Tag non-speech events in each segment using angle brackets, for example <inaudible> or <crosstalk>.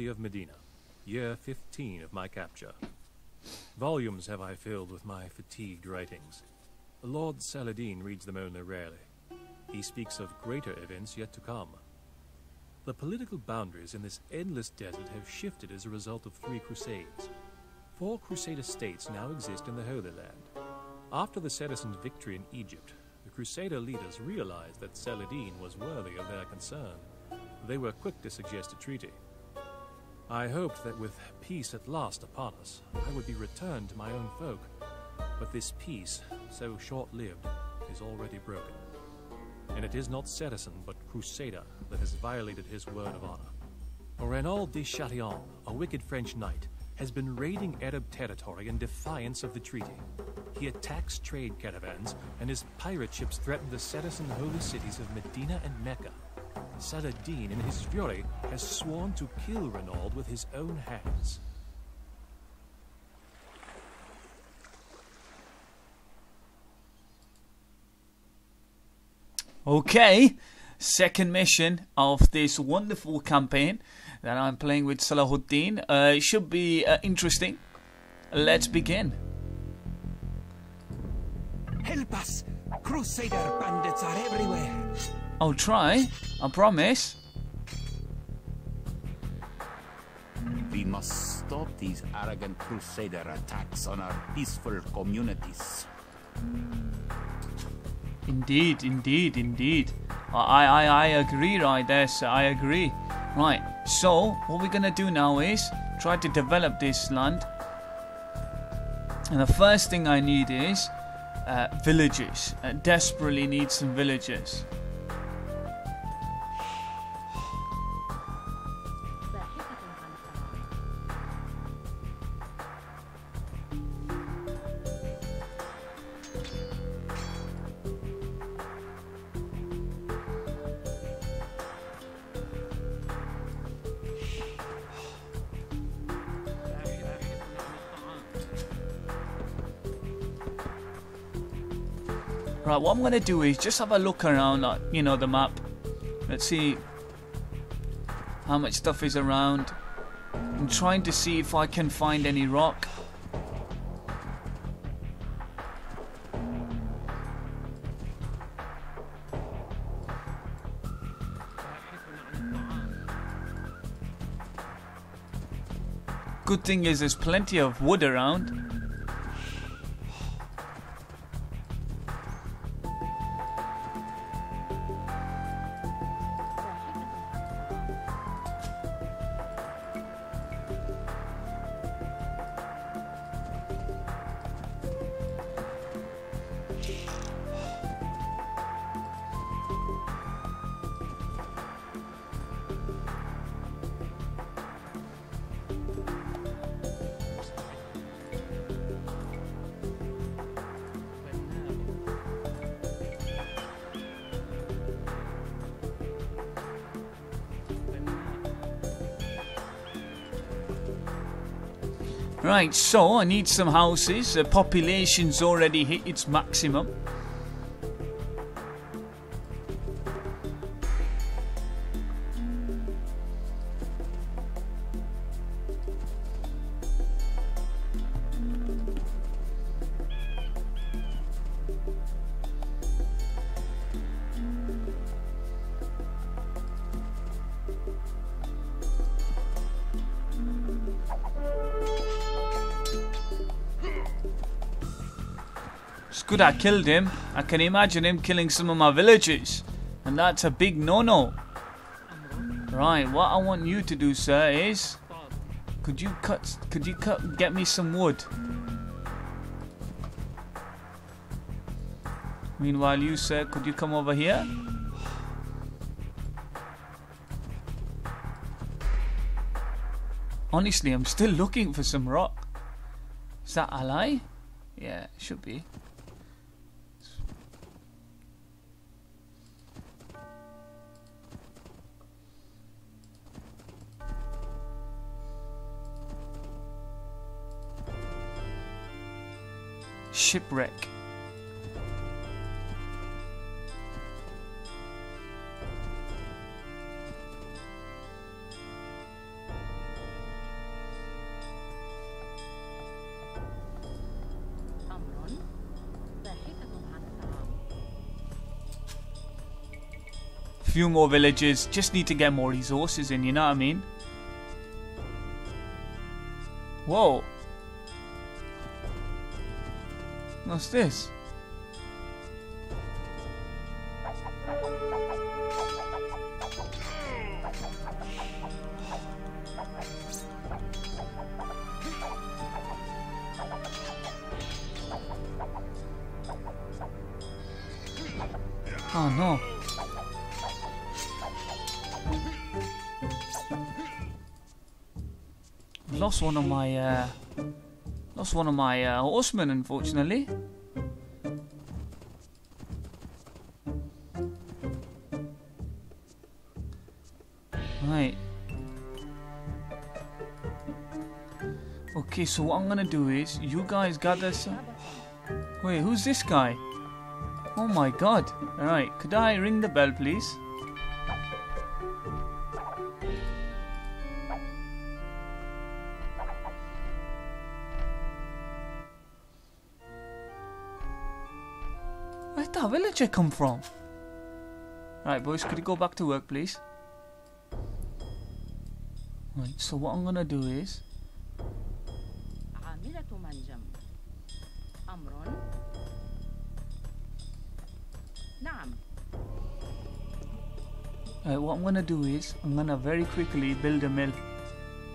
city of Medina, year 15 of my capture. Volumes have I filled with my fatigued writings. Lord Saladin reads them only rarely. He speaks of greater events yet to come. The political boundaries in this endless desert have shifted as a result of three crusades. Four crusader states now exist in the Holy Land. After the Saracens' victory in Egypt, the crusader leaders realized that Saladin was worthy of their concern. They were quick to suggest a treaty. I hoped that with peace at last upon us, I would be returned to my own folk. But this peace, so short-lived, is already broken. And it is not Saracen, but Crusader, that has violated his word of honor. Renaud de Chatillon, a wicked French knight, has been raiding Arab territory in defiance of the treaty. He attacks trade caravans, and his pirate ships threaten the Saracen holy cities of Medina and Mecca. Saladin, in his fury, has sworn to kill Renaud with his own hands. Okay, second mission of this wonderful campaign that I'm playing with Salahuddin. Uh, it should be uh, interesting. Let's begin. Help us! Crusader bandits are everywhere. I'll try. I promise. We must stop these arrogant crusader attacks on our peaceful communities. Indeed, indeed, indeed. I, I, I agree right there, sir. I agree. Right. So what we're gonna do now is try to develop this land. And the first thing I need is uh, villages. I desperately need some villages. I'm going to do is just have a look around, at, you know, the map. Let's see how much stuff is around. I'm trying to see if I can find any rock. Good thing is there's plenty of wood around. Right, so I need some houses. The population's already hit its maximum. I killed him. I can imagine him killing some of my villagers. And that's a big no-no. Right, what I want you to do, sir, is... Could you cut... Could you cut... Get me some wood? Meanwhile, you, sir, could you come over here? Honestly, I'm still looking for some rock. Is that ally? Yeah, it should be. shipwreck. few more villages, just need to get more resources in, you know what I mean? Whoa, What's this? Oh no. Lost one of my uh lost one of my uh, horsemen unfortunately. Right. Okay, so what I'm gonna do is you guys gather some Wait, who's this guy? Oh my god. Alright, could I ring the bell, please? come from? Right, boys, could you go back to work, please? Right, so what I'm gonna do is... Right, what I'm gonna do is, I'm gonna very quickly build a mill.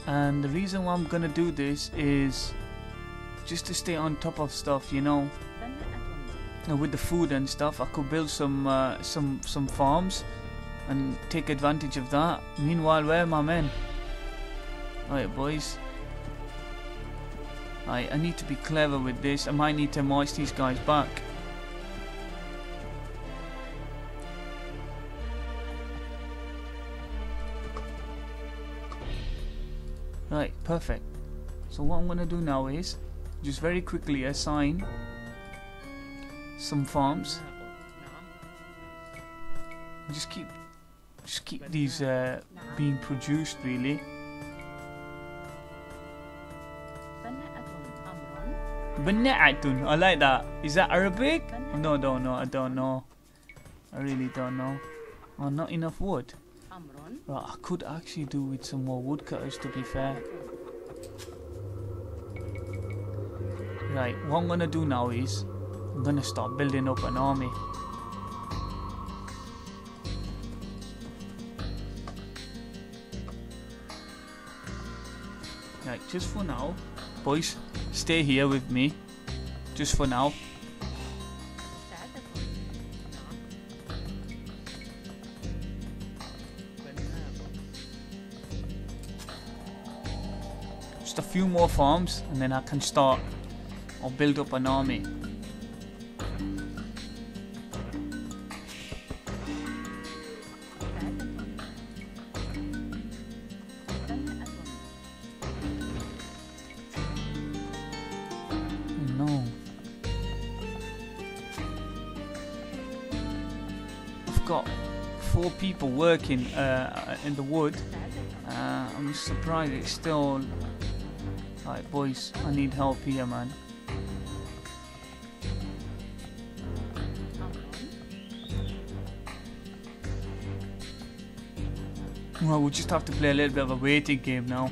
And the reason why I'm gonna do this is just to stay on top of stuff, you know know, with the food and stuff, I could build some uh, some some farms and take advantage of that. Meanwhile, where are my men? Right, boys. Right, I need to be clever with this. I might need to march these guys back. Right, perfect. So what I'm going to do now is, just very quickly assign some farms. Just keep, just keep these uh, being produced really. Bana'atun. I like that. Is that Arabic? No, no, no. I don't know. I really don't know. Oh, not enough wood. Right, I could actually do with some more woodcutters to be fair. Right, what I'm gonna do now is I'm gonna start building up an army. Right, just for now, boys, stay here with me. Just for now. Just a few more farms and then I can start or build up an army. People working uh, in the wood. Uh, I'm surprised it's still. Right, boys, I need help here, man. Well, we'll just have to play a little bit of a waiting game now.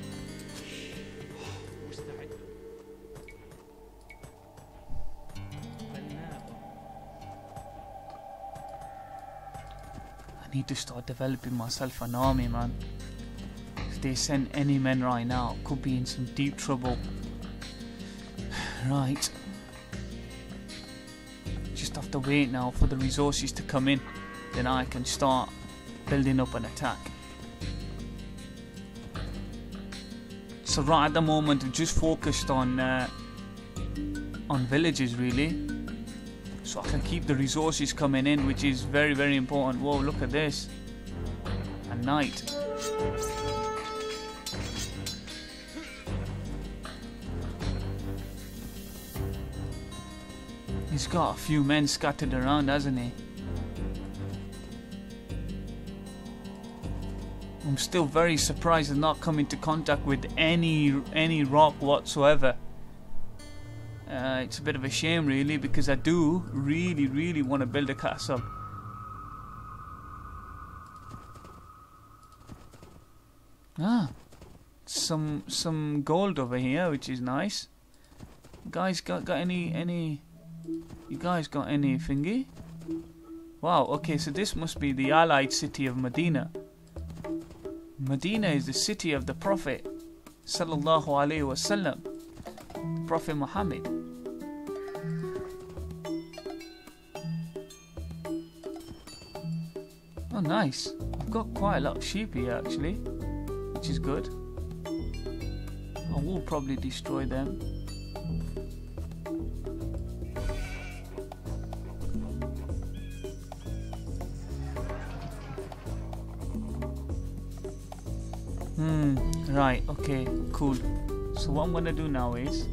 Need to start developing myself an army, man. If they send any men right now, could be in some deep trouble. <sighs> Right. Just have to wait now for the resources to come in. Then I can start building up an attack. So right at the moment, I've just focused on uh, on villages really, so I can keep the resources coming in, which is very very important. Whoa, look at this! A knight. He's got a few men scattered around, hasn't he? I'm still very surprised at not come into contact with any any rock whatsoever. Uh, it's a bit of a shame, really, because I do really, really want to build a castle. Ah, some some gold over here, which is nice. Guys, got got any any? You guys got any thingy? Wow. Okay, so this must be the allied city of Medina. Medina is the city of the Prophet, sallallahu alaihi wasallam, Prophet Muhammad. Nice. I've got quite a lot of sheep here actually, which is good. I will probably destroy them. Hmm, right, okay, cool. So what I'm gonna do now is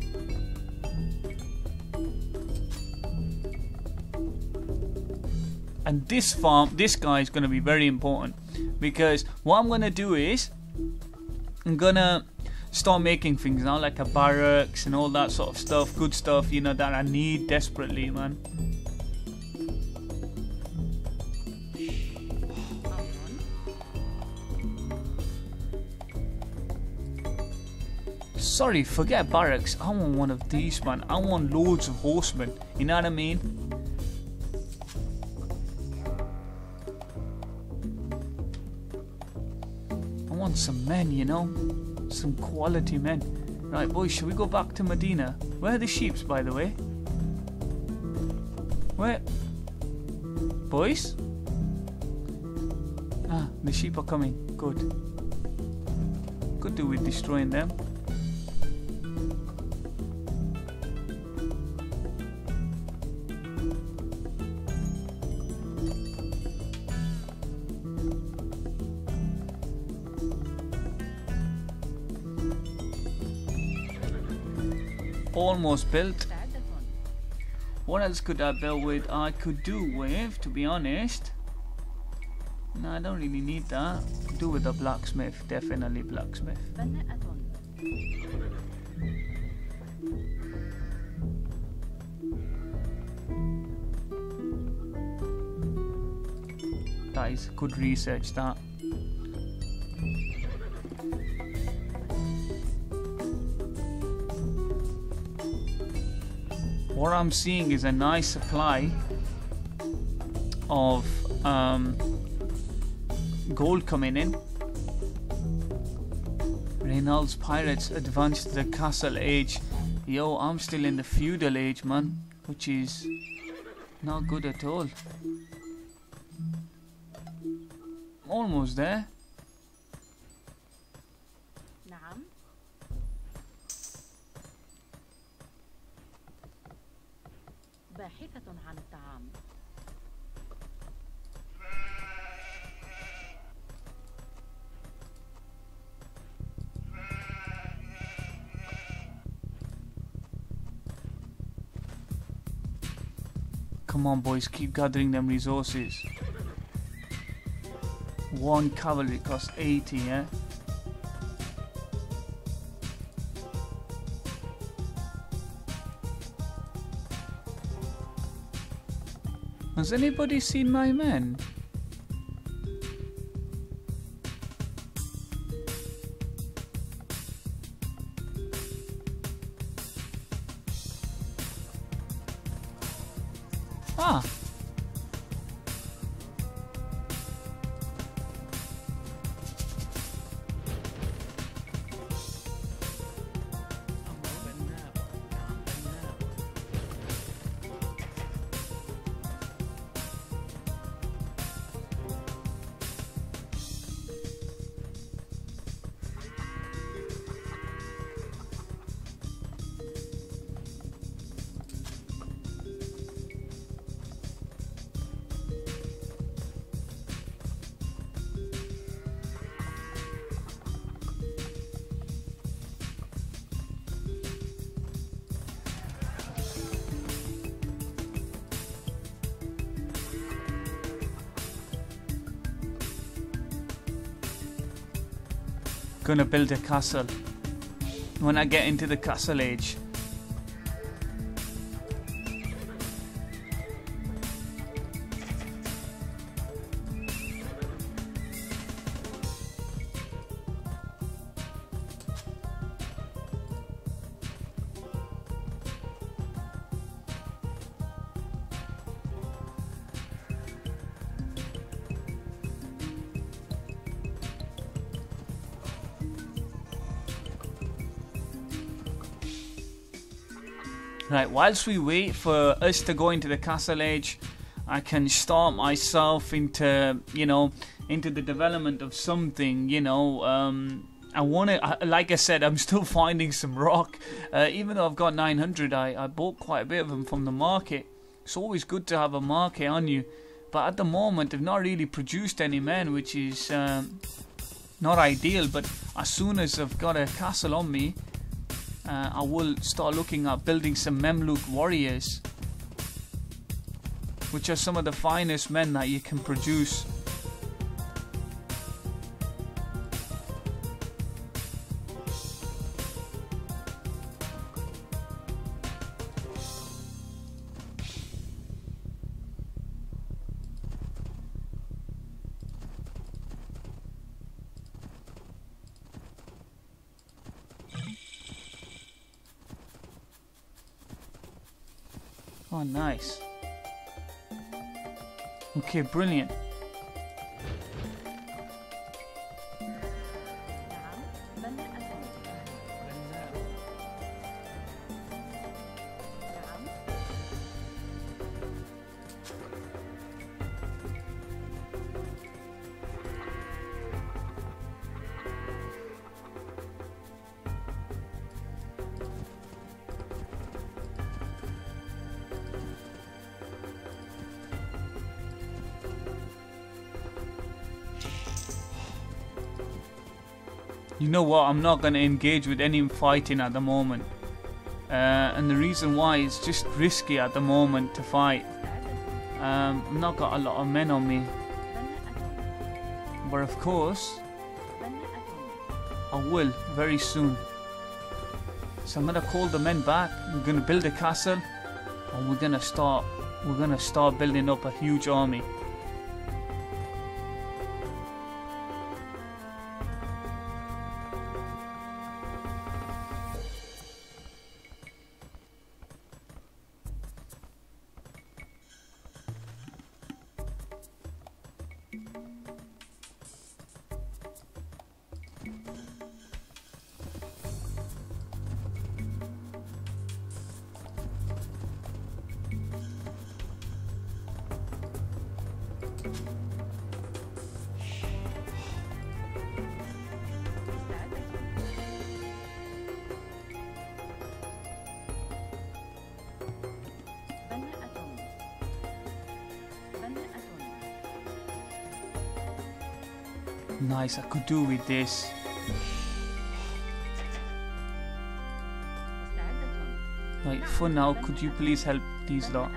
and this farm this guy is going to be very important because what I'm going to do is I'm going to start making things now like a barracks and all that sort of stuff good stuff you know that I need desperately man Sorry, forget barracks. I want one of these, man. I want loads of horsemen. You know what I mean? Men, you know? Some quality men. Right, boys, should we go back to Medina? Where are the sheeps, by the way? Where? Boys? Ah, the sheep are coming. Good. Could do with destroying them. one was built. What else could I build with? I could do with, to be honest. No, I don't really need that. Do with the blacksmith, definitely blacksmith. Guys, could research that. What I'm seeing is a nice supply of um, gold coming in. Reynolds Pirates advanced the castle age. Yo, I'm still in the feudal age, man, which is not good at all. Almost there. Come on, boys, keep gathering them resources. One cavalry costs 80, yeah? Has anybody seen my men? Gonna build a castle. When I get into the castle age. Whilst we wait for us to go into the castle age, I can start myself into, you know, into the development of something, you know. Um, I want to, like I said, I'm still <laughs> finding some rock. Uh, even though I've got 900, I, I bought quite a bit of them from the market. It's always good to have a market on you. But at the moment, I've not really produced any men, which is um, not ideal. But as soon as I've got a castle on me, uh, I will start looking at building some Memluk warriors, which are some of the finest men that you can produce. Okay, brilliant. you know what, I'm not going to engage with any fighting at the moment. Uh, and the reason why is just risky at the moment to fight. Um, I've not got a lot of men on me. But of course, I will very soon. So I'm going to call the men back, I'm going to build a castle, and we're going to start, we're going to start building up a huge army. guys I could do with this. Right, for now, could you please help these lot?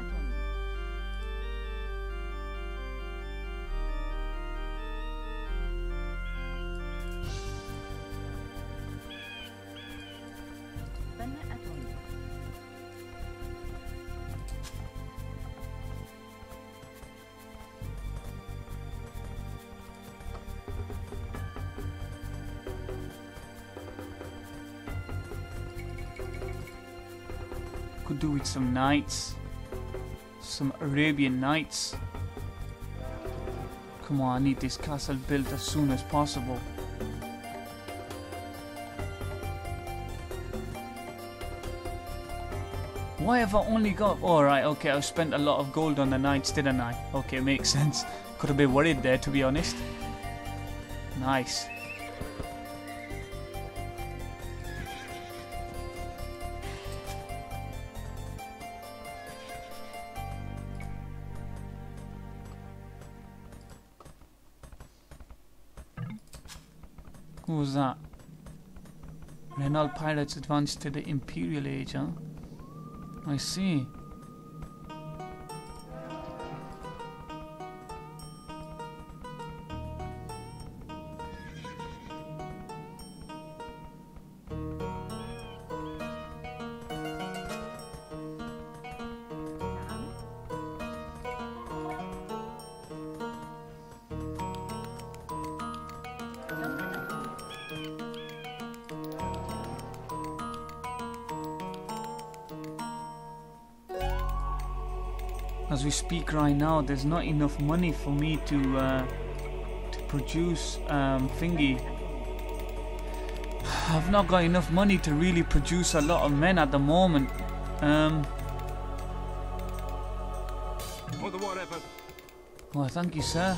With some Arabian knights. Come on, I need this castle built as soon as possible. Why have I only got... Alright, okay, I've spent a lot of gold on the knights, didn't I? Okay, makes <laughs> sense. Could have been worried there, to be honest. Nice. Renault pirates advanced to the Imperial Age, huh? I see. Speak right now, there's not enough money for me to uh, to produce um, thingy. <sighs> I've not got enough money to really produce a lot of men at the moment. Um. Or the whatever. Oh, thank you, sir.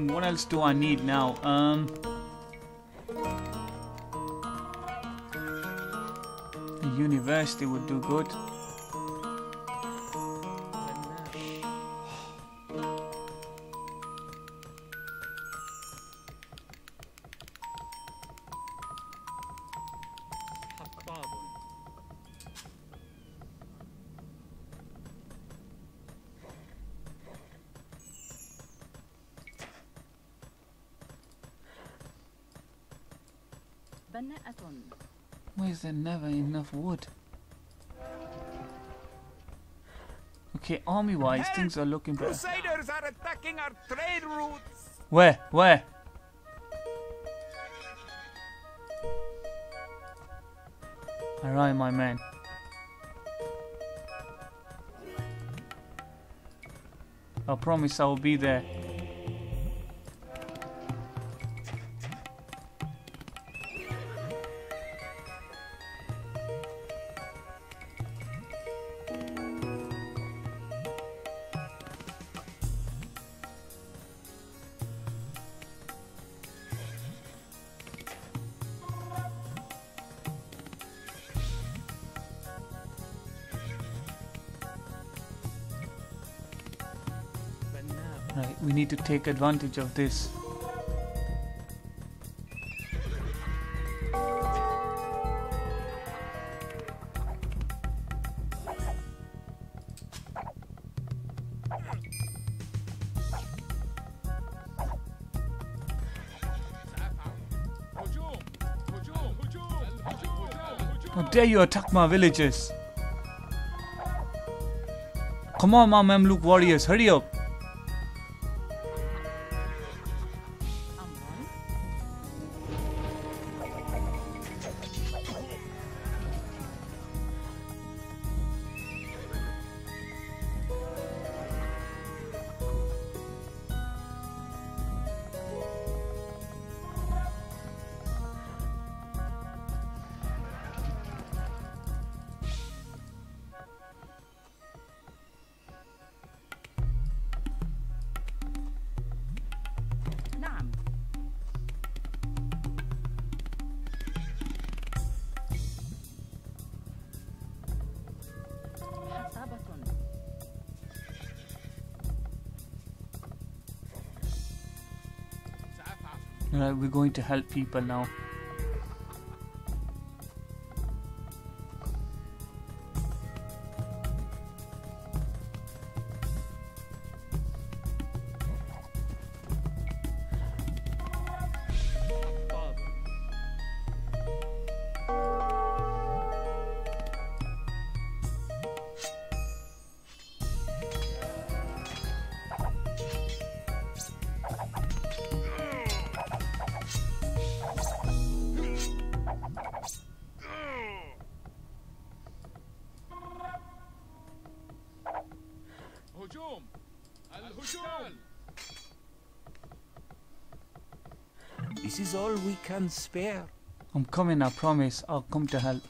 Thinking, what else do I need now? Um. University would do good. There never enough wood? Okay, army wise, Help! things are looking better. Crusaders are attacking our trade routes. Where? Where? Alright, my man. I promise I will be there. Take advantage of this. How dare you attack my villagers? Come on, my Mamluk warriors, hurry up! We're going to help people now. Can spare. I'm coming, I promise. I'll come to help.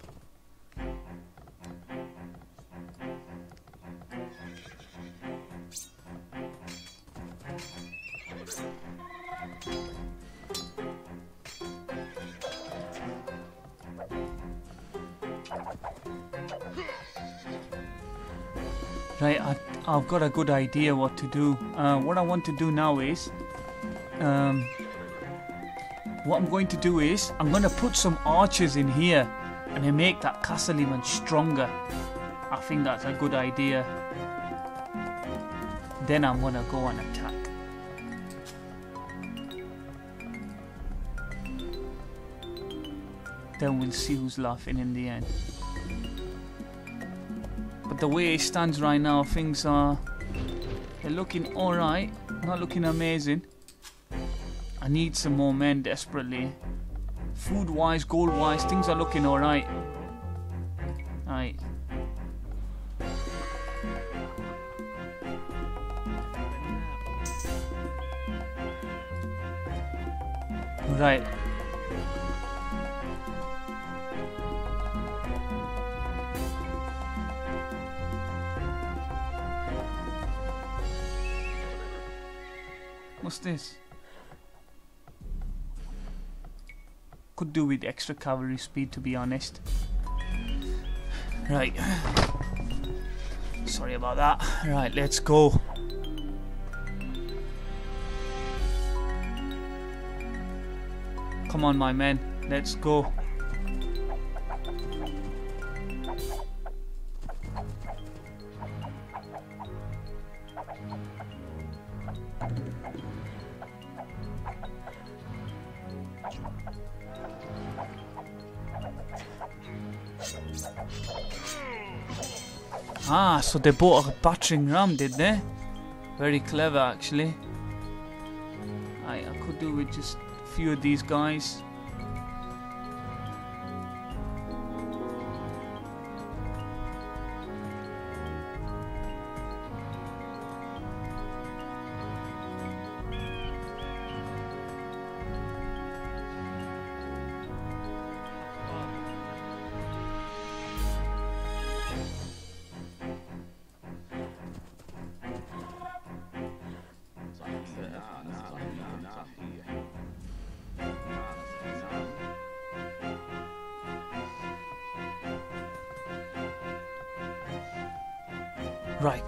Right, I, I've got a good idea what to do. Uh, what I want to do now is, um, what I'm going to do is, I'm going to put some archers in here, and then make that castle even stronger. I think that's a good idea. Then I'm going to go and attack. Then we'll see who's laughing in the end. But the way it stands right now, things are they're looking alright, not looking amazing. Need some more men desperately. Food wise, gold wise, things are looking alright. Extra cavalry speed to be honest. Right. Sorry about that. Right, let's go. Come on, my men. Let's go. So they bought a battering ram, did they? Very clever, actually. I, I could do with just a few of these guys.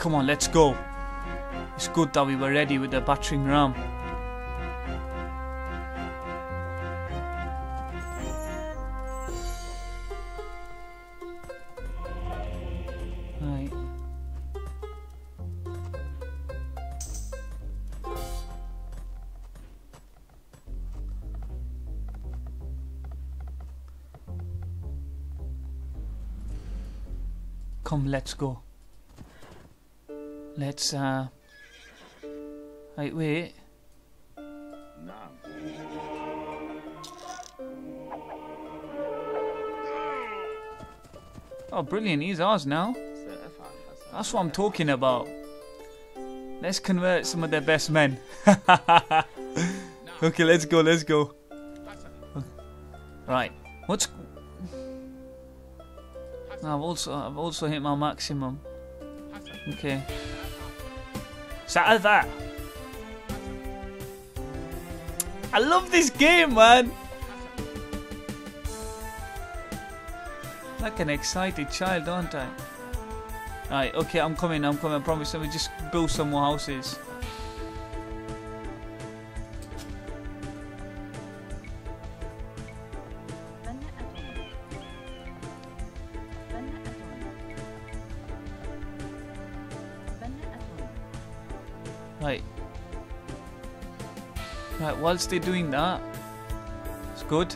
Come on, let's go. It's good that we were ready with the battering ram. Right. Come, let's go. Let's, uh... Wait, wait. Oh, brilliant. He's ours now. That's what I'm talking about. Let's convert some of their best men. <laughs> okay, let's go, let's go. Right. What's... I've also, I've also hit my maximum. Okay. Salva! I love this game, man! Like an excited child, aren't I? Right, okay, I'm coming, I'm coming, I promise. Let me just build some more houses. Whilst they're doing that, it's good.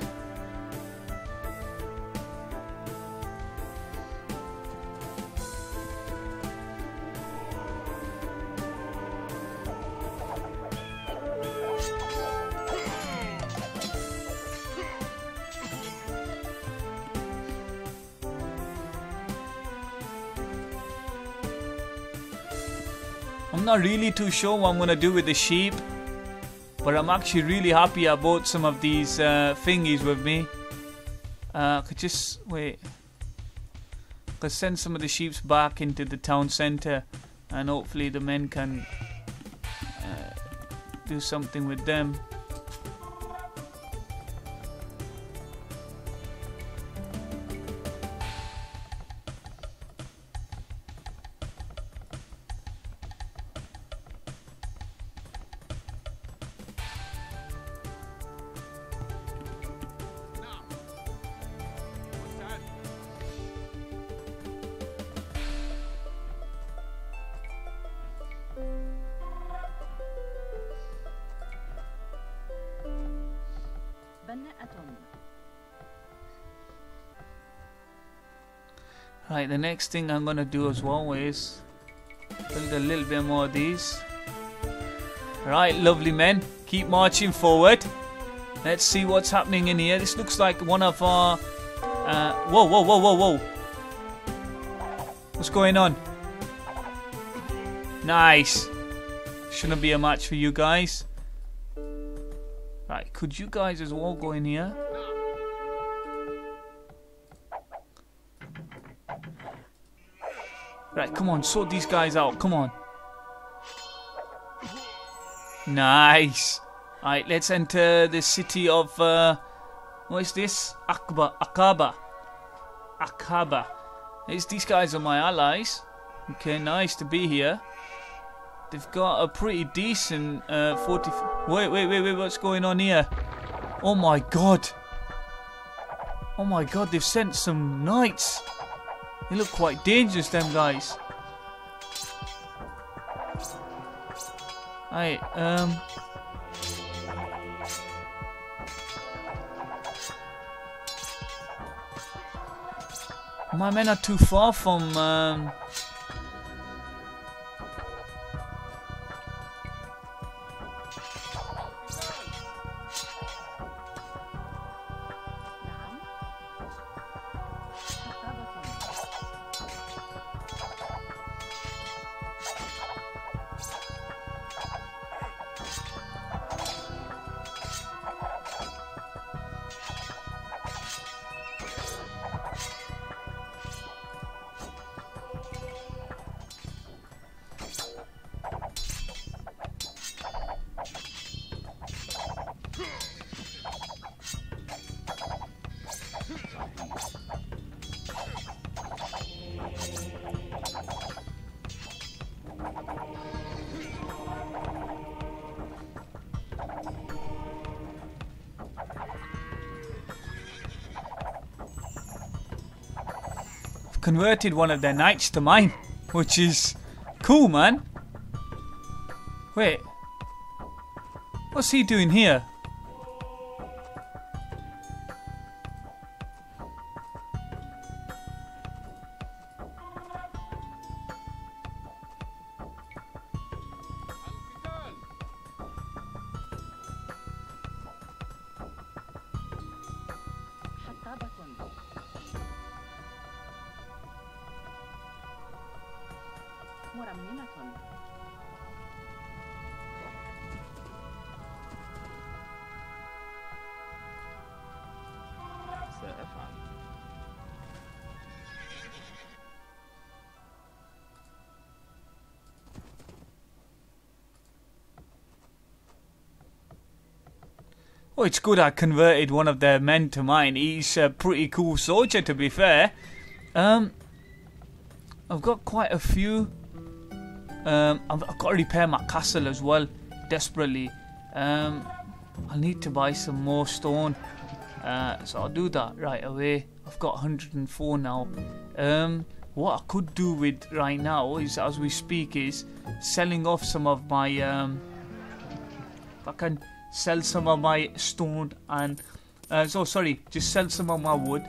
I'm not really too sure what I'm gonna do with the sheep. But I'm actually really happy I bought some of these uh, thingies with me. Uh, I could just wait. I could send some of the sheeps back into the town centre, and hopefully the men can uh, do something with them. Right, the next thing I'm gonna do as well is build a little bit more of these. Right, lovely men, keep marching forward. Let's see what's happening in here. This looks like one of our. Uh, whoa, whoa, whoa, whoa, whoa! What's going on? Nice. Shouldn't be a match for you guys. Right, could you guys as well go in here? Come on, sort these guys out. Come on. Nice. Alright, let's enter the city of. Uh, what is this? Akba. Akaba. Akaba. These, these guys are my allies. Okay, nice to be here. They've got a pretty decent uh, 40. Wait, wait, wait, wait, what's going on here? Oh my god. Oh my god, they've sent some knights. They look quite dangerous, them guys. Right, um. My men are too far from. Um, converted one of their knights to mine, which is cool, man. Wait, what's he doing here? Moramena τον. Well, it's good I converted one of their men to mine. He's a pretty cool soldier, to be fair. Um, I've got quite a few um, I've, got to repair my castle as well, desperately. Um, I need to buy some more stone, uh, so I'll do that right away. I've got 104 now. Um, what I could do with right now is, as we speak, is selling off some of my. Um, if I can sell some of my stone and uh, so sorry just sell some of my wood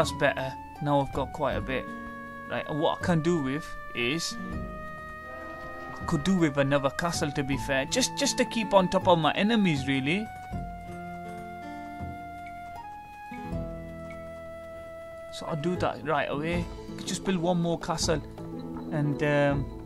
that's better. Now I've got quite a bit. Right what I can do with is I could do with another castle to be fair. Just just to keep on top of my enemies really. So I'll do that right away. Just build one more castle. And um,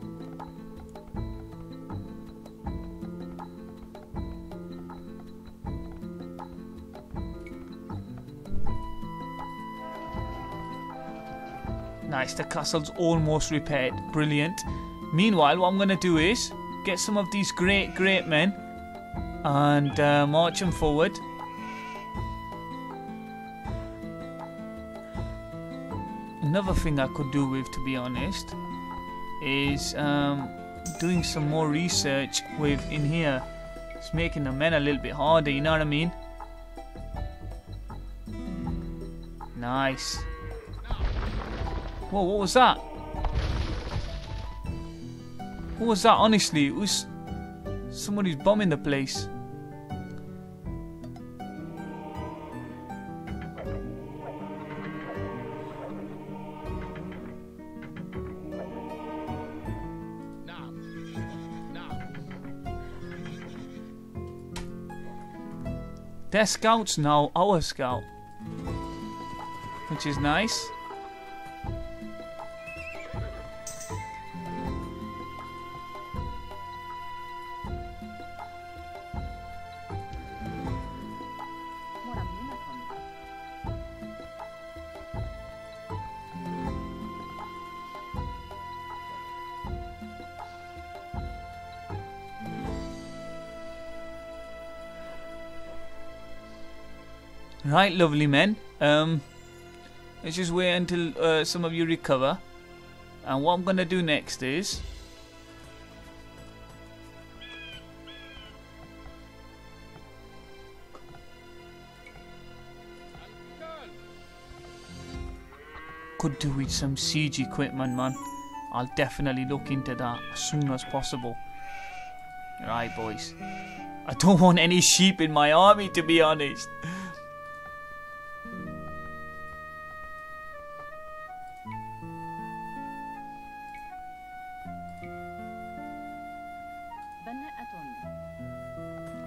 Nice, the castle's almost repaired. Brilliant. Meanwhile, what I'm going to do is get some of these great, great men and uh, march them forward. Another thing I could do with, to be honest, is um, doing some more research with in here. It's making the men a little bit harder, you know what I mean? Nice. Whoa, what was that? What was that? Honestly, it was somebody's bombing the place. Their scout's now our scout. Which is nice. Right, lovely men. Um, let's just wait until uh, some of you recover. And what I'm gonna do next is could do with some siege equipment, man. I'll definitely look into that as soon as possible. Right, boys. I don't want any sheep in my army, to be honest.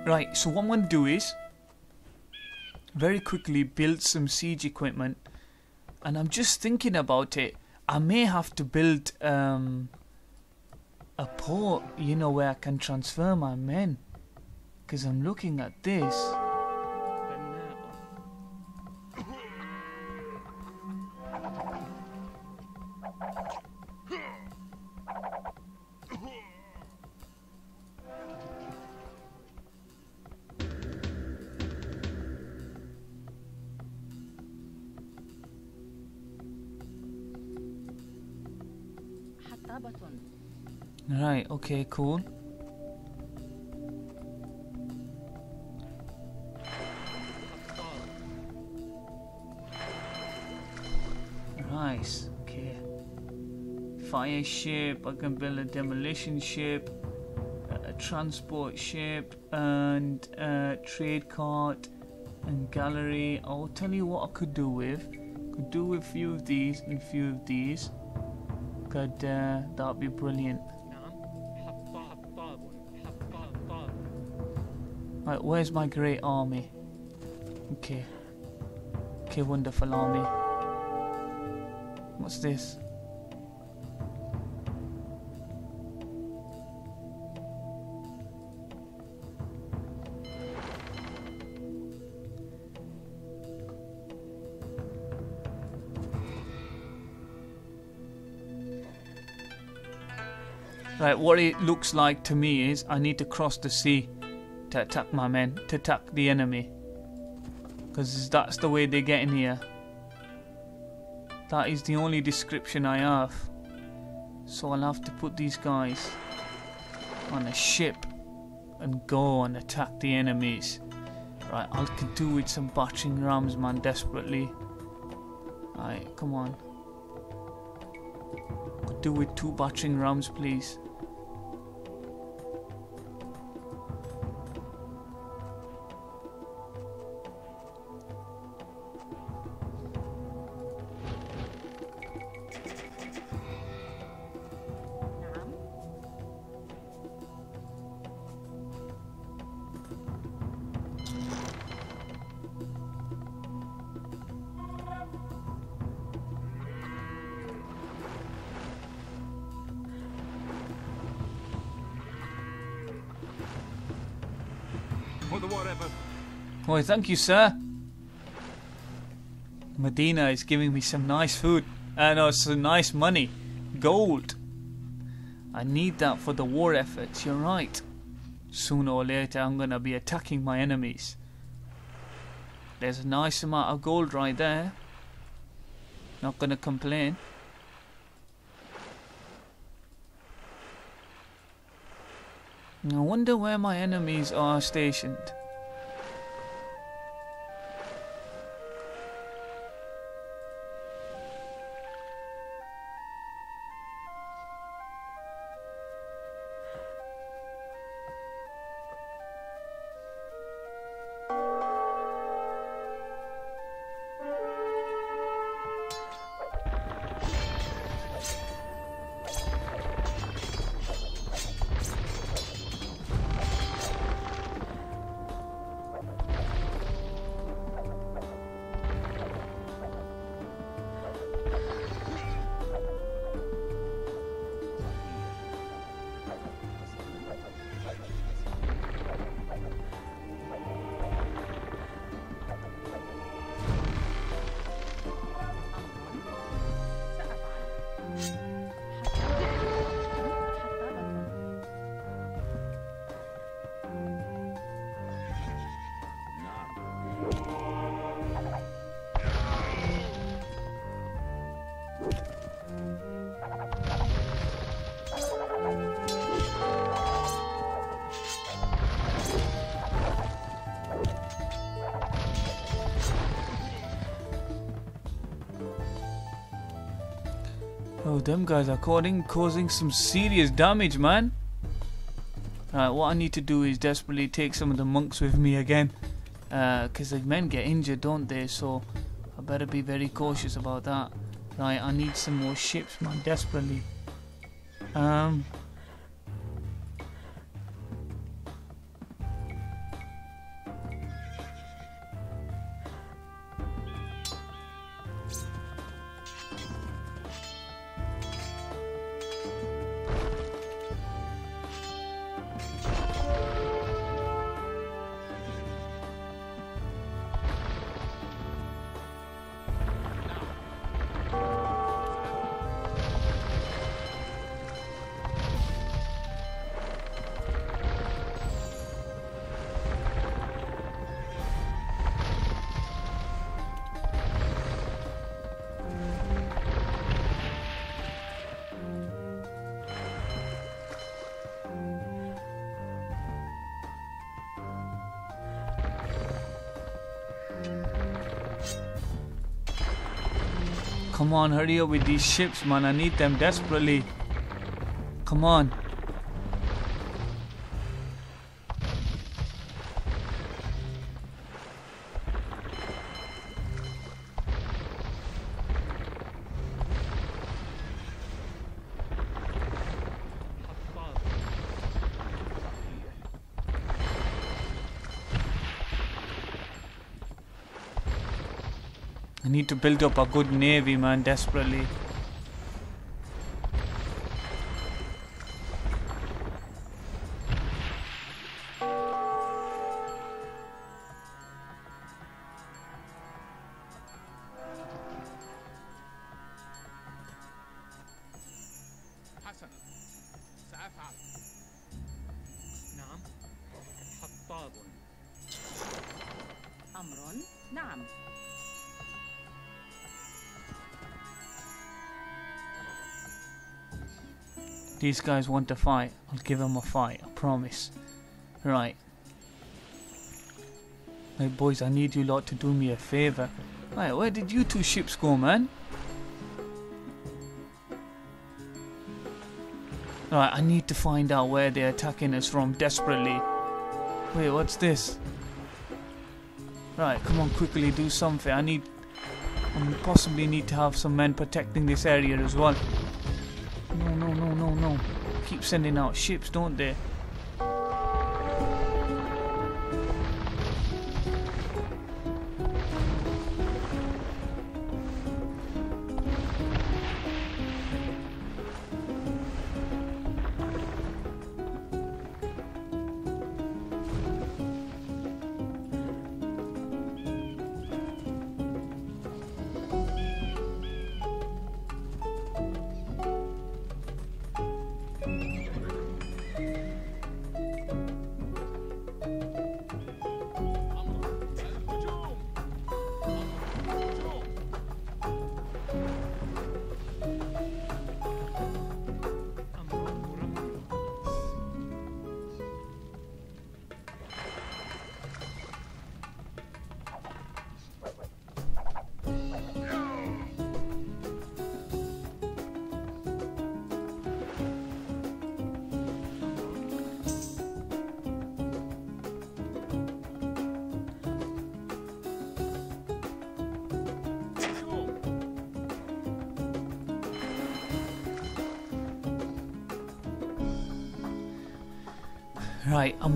Right, so what I'm going to do is very quickly build some siege equipment. And I'm just thinking about it. I may have to build um, a port, you know, where I can transfer my men. Because I'm looking at this. Okay, cool. Nice, okay. Fire ship, I can build a demolition ship, a, transport ship, and a trade cart, and gallery. I'll tell you what I could do with. Could do with few of these and a few of these. Could, uh, that'd be brilliant. Right, where's my great army? Okay. Okay, wonderful army. What's this? Right, what it looks like to me is I need to cross the sea to attack my men, to attack the enemy. Because that's the way they get in here. That is the only description I have. So I'll have to put these guys on a ship and go and attack the enemies. Right, I could do with some battering rams, man, desperately. Right, come on. Could do with two battering rams, please. Why, thank you, sir. Medina is giving me some nice food. Uh, no, some nice money. Gold. I need that for the war efforts, you're right. Sooner or later, I'm gonna be attacking my enemies. There's a nice amount of gold right there. Not gonna complain. I wonder where my enemies are stationed. Them guys are causing, causing some serious damage, man. Alright, what I need to do is desperately take some of the monks with me again. Because the men get injured, don't they? So I better be very cautious about that. Right, I need some more ships, man, desperately. Um. Come on, hurry up with these ships, man. I need them desperately. Come on. Need to build up a good navy, man, desperately. These guys want to fight. I'll give them a fight, I promise. Right. Hey boys, I need you lot to do me a favor. Right, where did you two ships go, man? Right, I need to find out where they're attacking us from desperately. Wait, what's this? Right, come on, quickly do something. I need. I possibly need to have some men protecting this area as well. Sending out ships, don't they?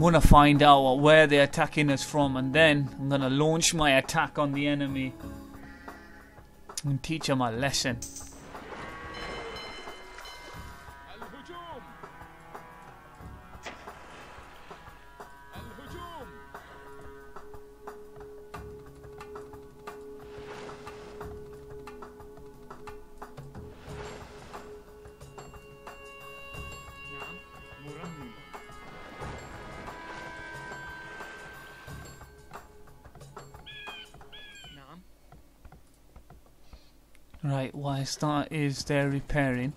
I'm gonna find out where they're attacking us from, and then I'm gonna launch my attack on the enemy and teach them a lesson. That is there repairing,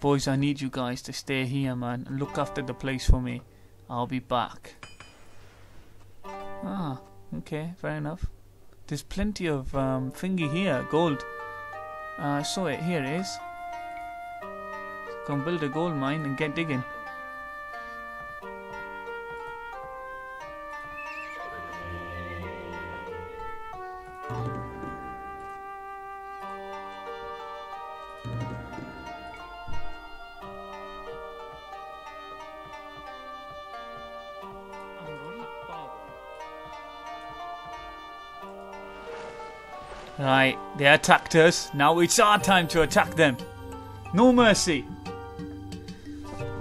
boys, I need you guys to stay here, man, and look after the place for me. I'll be back. Ah, okay, fair enough. There's plenty of um, thingy here, gold. Uh, I saw it. Here it is. Come build a gold mine and get digging. Right, they attacked us. Now it's our time to attack them. No mercy.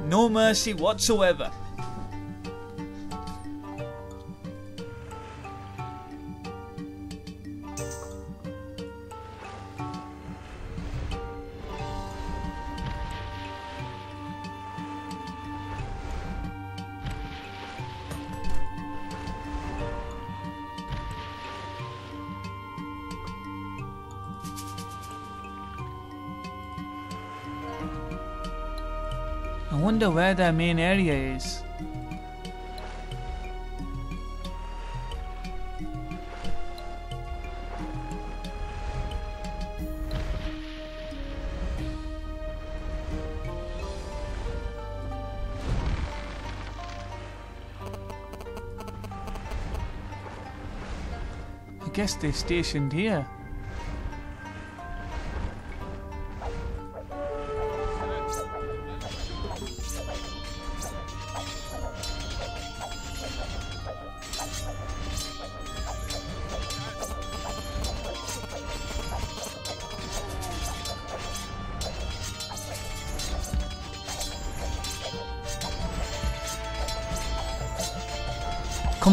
No mercy whatsoever. Where their main area is. I guess they're stationed here.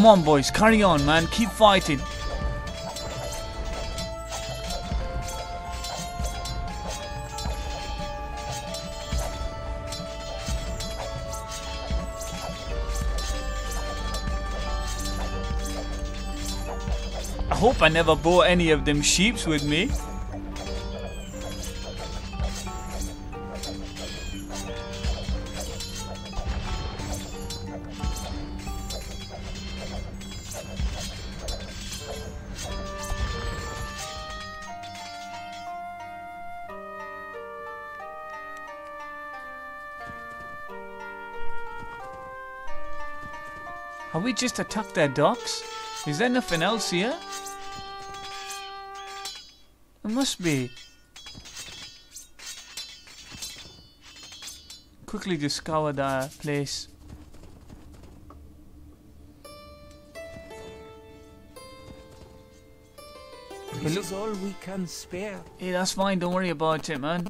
On, boys, carry on, man. Keep fighting. I hope I never brought any of them sheeps with me. Just attacked their docks? Is there nothing else here? There must be. Quickly just scour the place. This is all we can spare. Hey, that's fine, don't worry about it, man.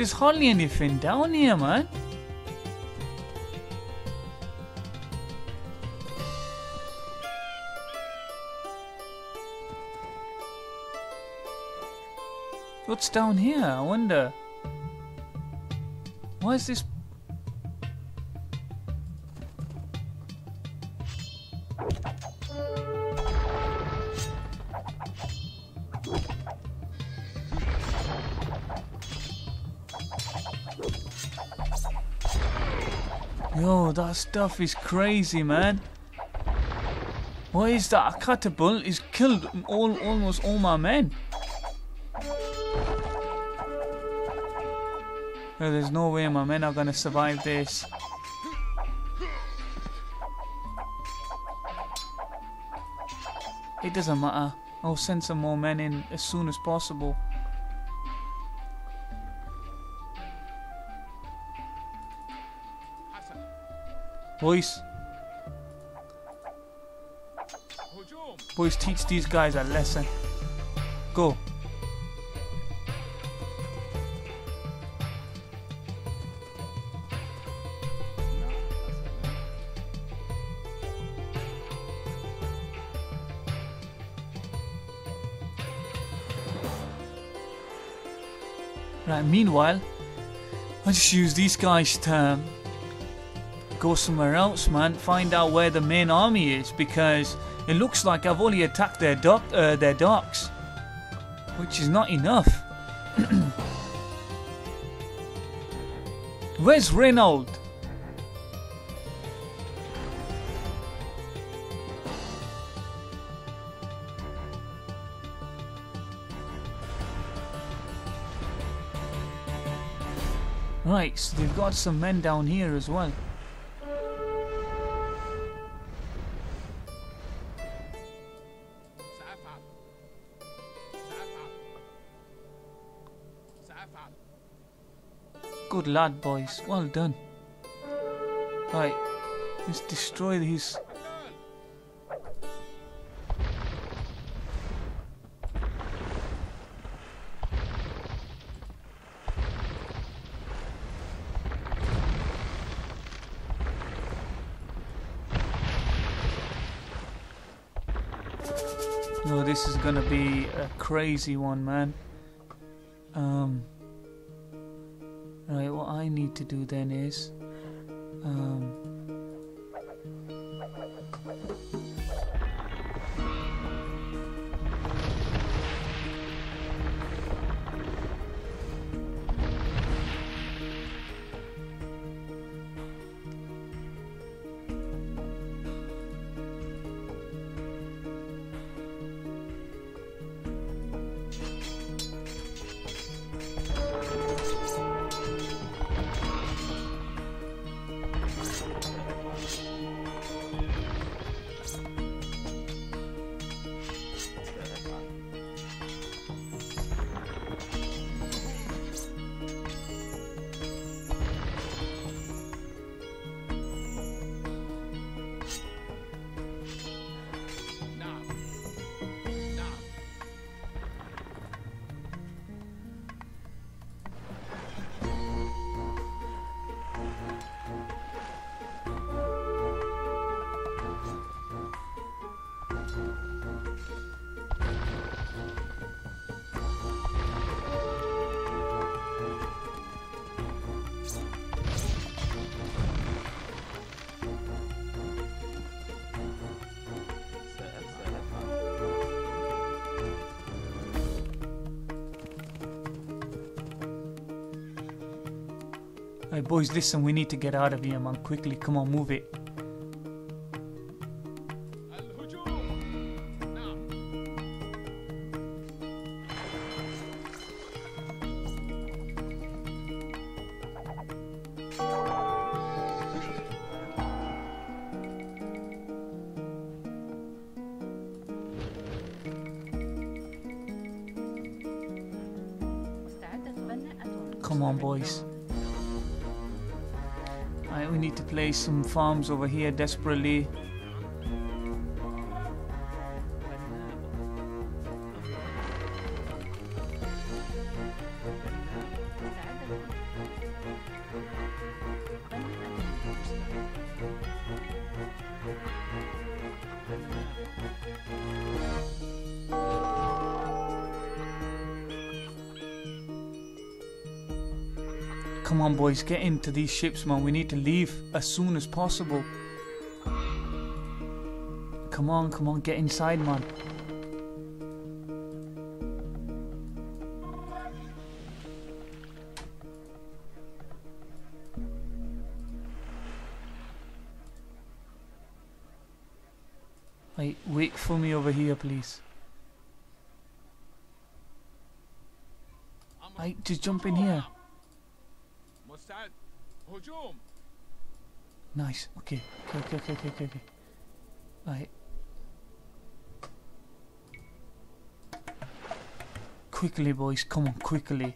There's hardly anything down here, man. What's down here? I wonder. Why is this? Yo, that stuff is crazy, man. What is that? A catapult is killed all almost all my men. There's no way my men are gonna survive this. It doesn't matter. I'll send some more men in as soon as possible. Boys. Boys, teach these guys a lesson. Go. Right, meanwhile, I just use these guys to um, go somewhere else, man. Find out where the main army is because it looks like I've only attacked their dock, uh, their docks, which is not enough. <clears throat> Where's Reynald? Right, so they've got some men down here as well. Good lad, boys. Well done. Right. Let's destroy these. No, this is gonna be a crazy one, man. To do then is, Right, boys, listen, we need to get out of here, man. Quickly, come on, move it. Some farms over here desperately. boys, get into these ships, man. We need to leave as soon as possible. Come on, come on, get inside, man. Wait, wait for me over here, please. I just jump in here. Okay, okay, okay, okay. Right. Quickly, boys. Come on, quickly.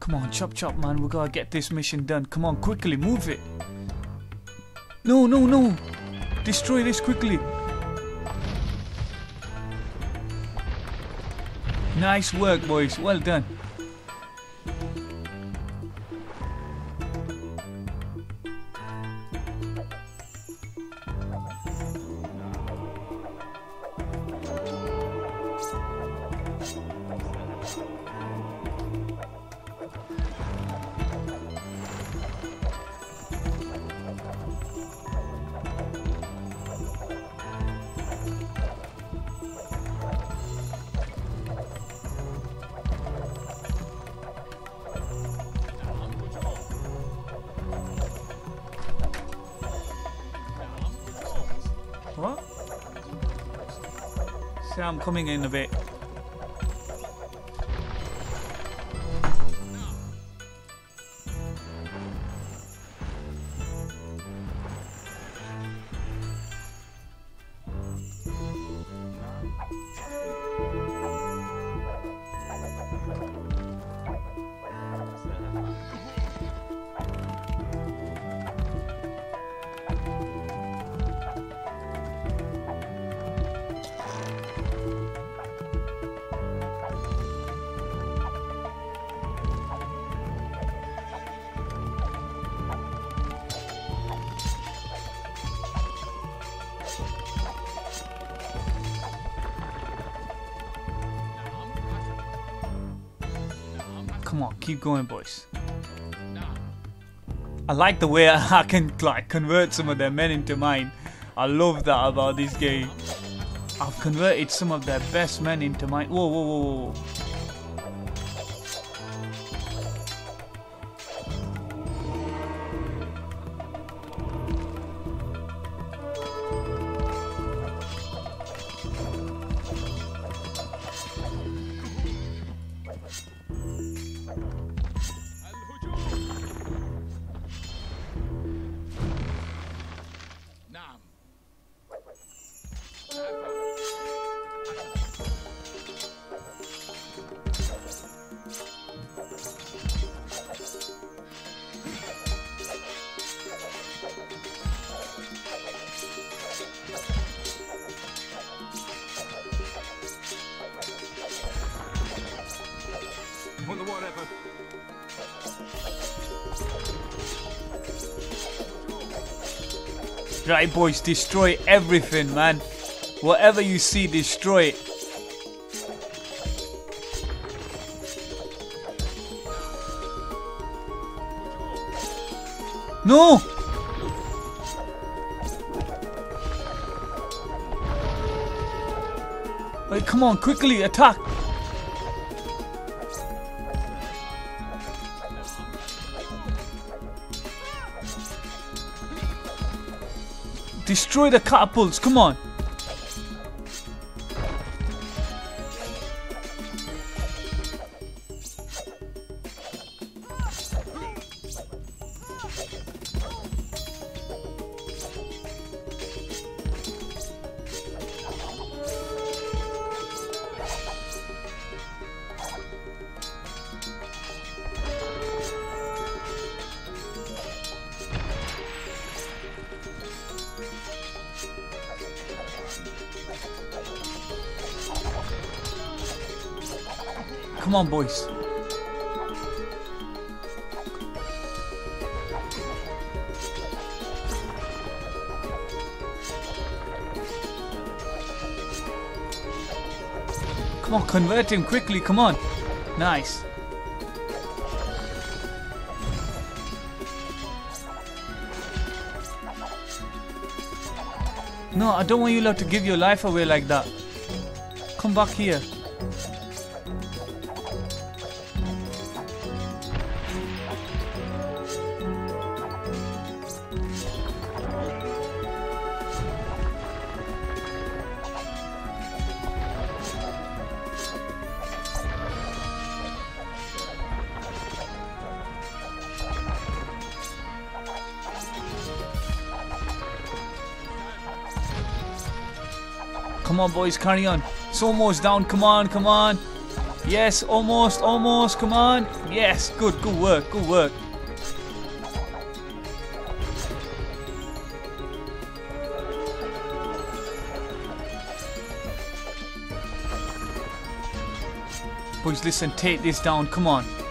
Come on, chop chop, man. We gotta get this mission done. Come on, quickly, move it. No, no, no. Destroy this quickly. Nice work, boys. Well done. I'm coming in a bit. keep going, boys. I like the way <laughs> I can like convert some of their men into mine. I love that about this game. I've converted some of their best men into mine. Whoa, whoa, whoa, whoa. Boys, destroy everything, man. Whatever you see, destroy it. No! Wait, come on, quickly attack! Destroy the catapults, come on! On, boys. Come on, convert him quickly, come on. Nice. No, I don't want you lot to give your life away like that. Come back here. On, boys, carry on. It's almost down. Come on, come on. Yes, almost, almost. Come on. Yes, good, good work, good work. Boys, listen, take this down. Come on.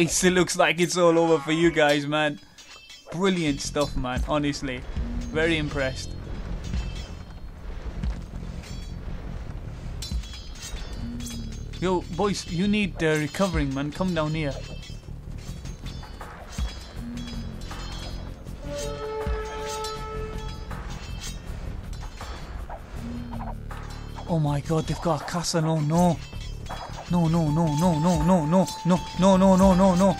Nice. <laughs> It looks like it's all over for you guys, man. Brilliant stuff, man. Honestly, very impressed. Yo, boys, you need uh, recovering, man. Come down here. Oh my god, they've got a castle. Oh no. No, no, no, no, no, no, no, no, no, no, no, no, no.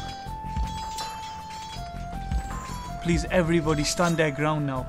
Please, everybody, stand their ground now.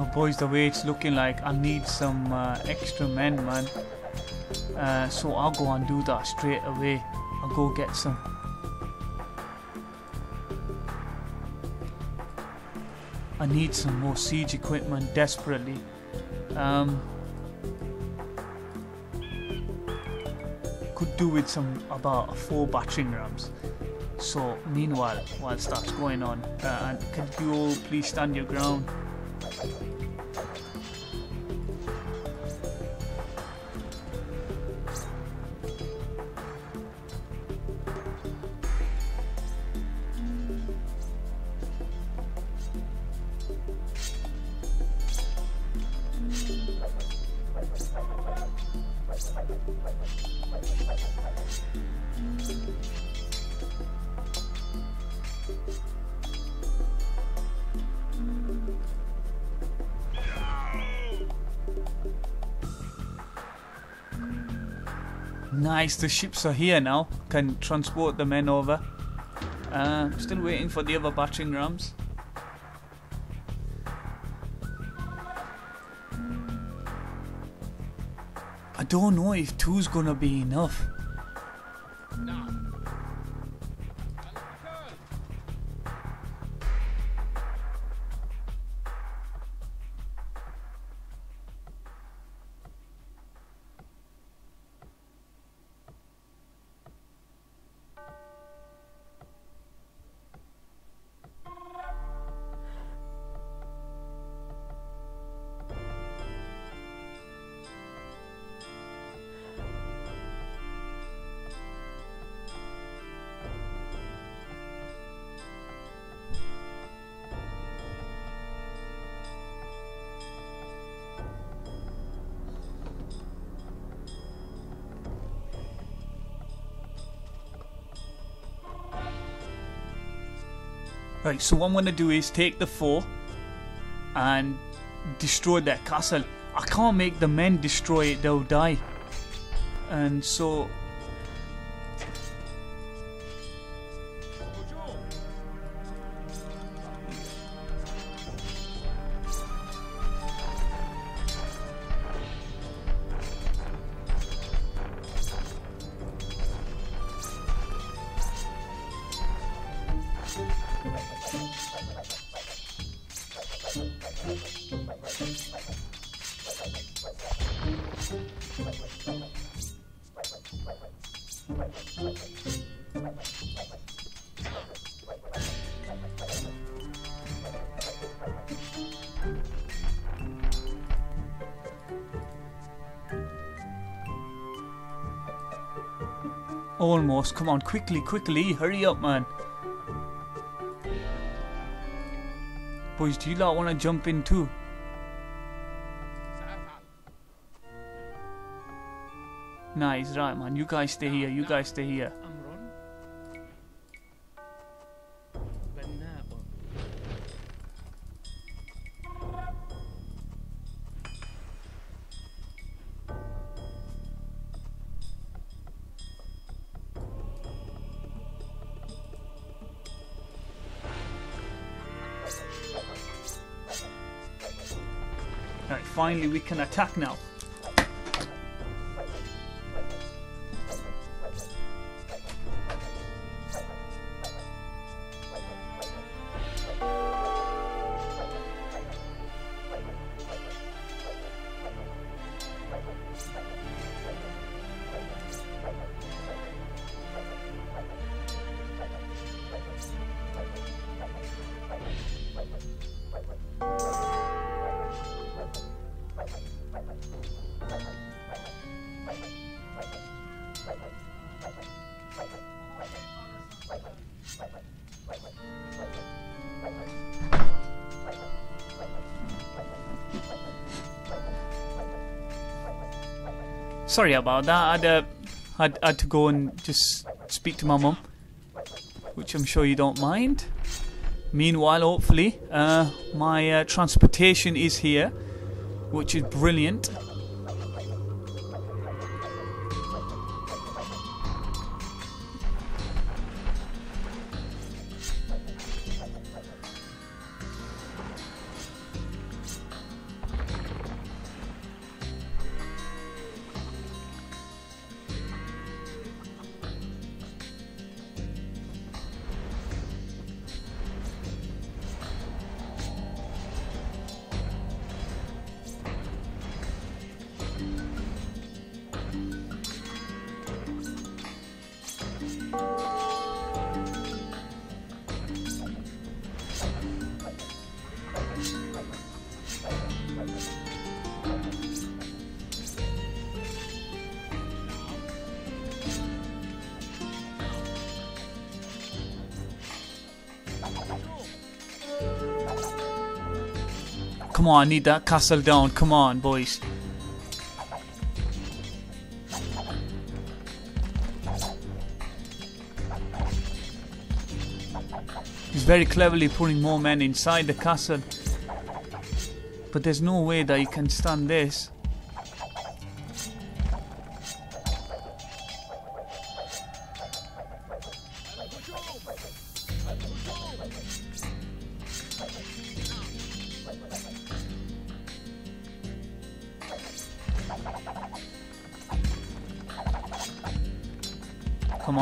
Oh, boys, the way it's looking like, I need some uh, extra men, man. Uh, so I'll go and do that straight away. I'll go get some. I need some more siege equipment desperately. Um, could do with some about four battering rams. So meanwhile, whilst that's going on, uh, and can you all please stand your ground? Nice, the ships are here now. Can transport the men over. Uh, still waiting for the other battering rams. I don't know if two's gonna be enough. Right, so what I'm gonna do is take the four and destroy that castle. I can't make the men destroy it, they'll die. And so Come on, quickly, quickly. Hurry up, man. Boys, do you lot want to jump in too? Nice, right, man. You guys stay here. You guys stay here. Right, finally we can attack now. Sorry about that. I'd, uh, I'd, had to go and just speak to my mum, which I'm sure you don't mind. Meanwhile, hopefully, uh, my uh, transportation is here, which is brilliant. On, need that castle down. Come on, boys. He's very cleverly putting more men inside the castle. But there's no way that he can stand this.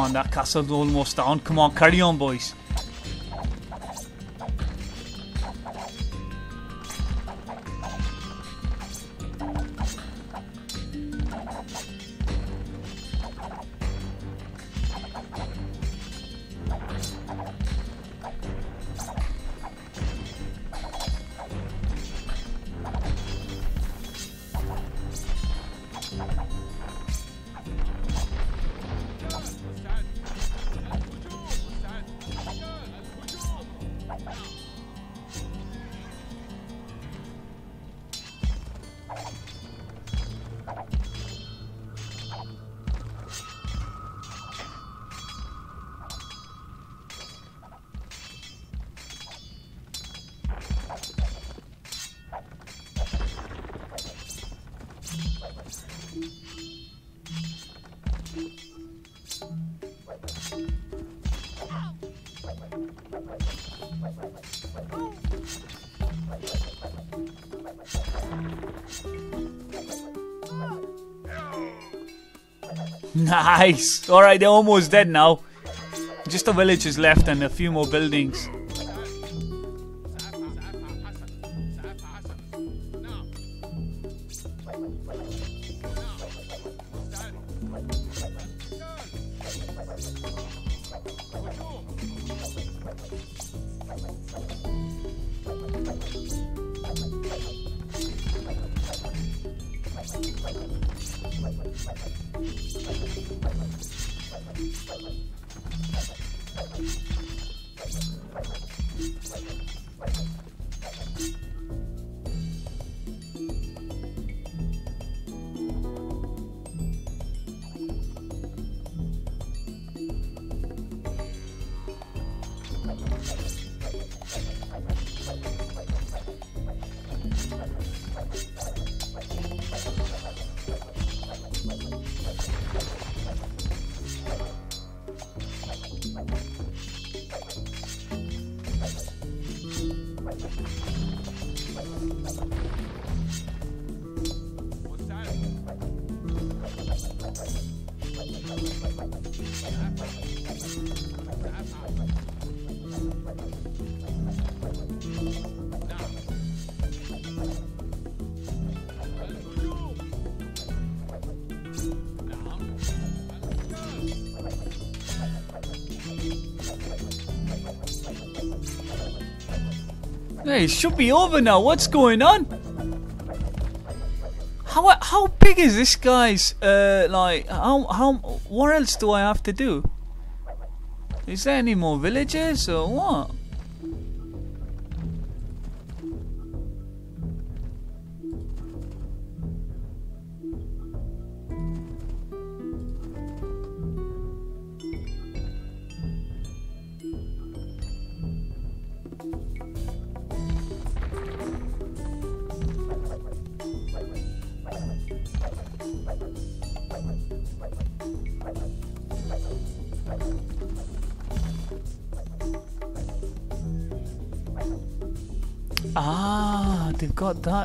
On, that castle's almost down. Come on, carry on, boys. Nice. All right, they're almost dead now. Just the village is left and a few more buildings. Should be over now. What's going on? How how big is this guy's uh like how how what else do I have to do? Is there any more villages or what?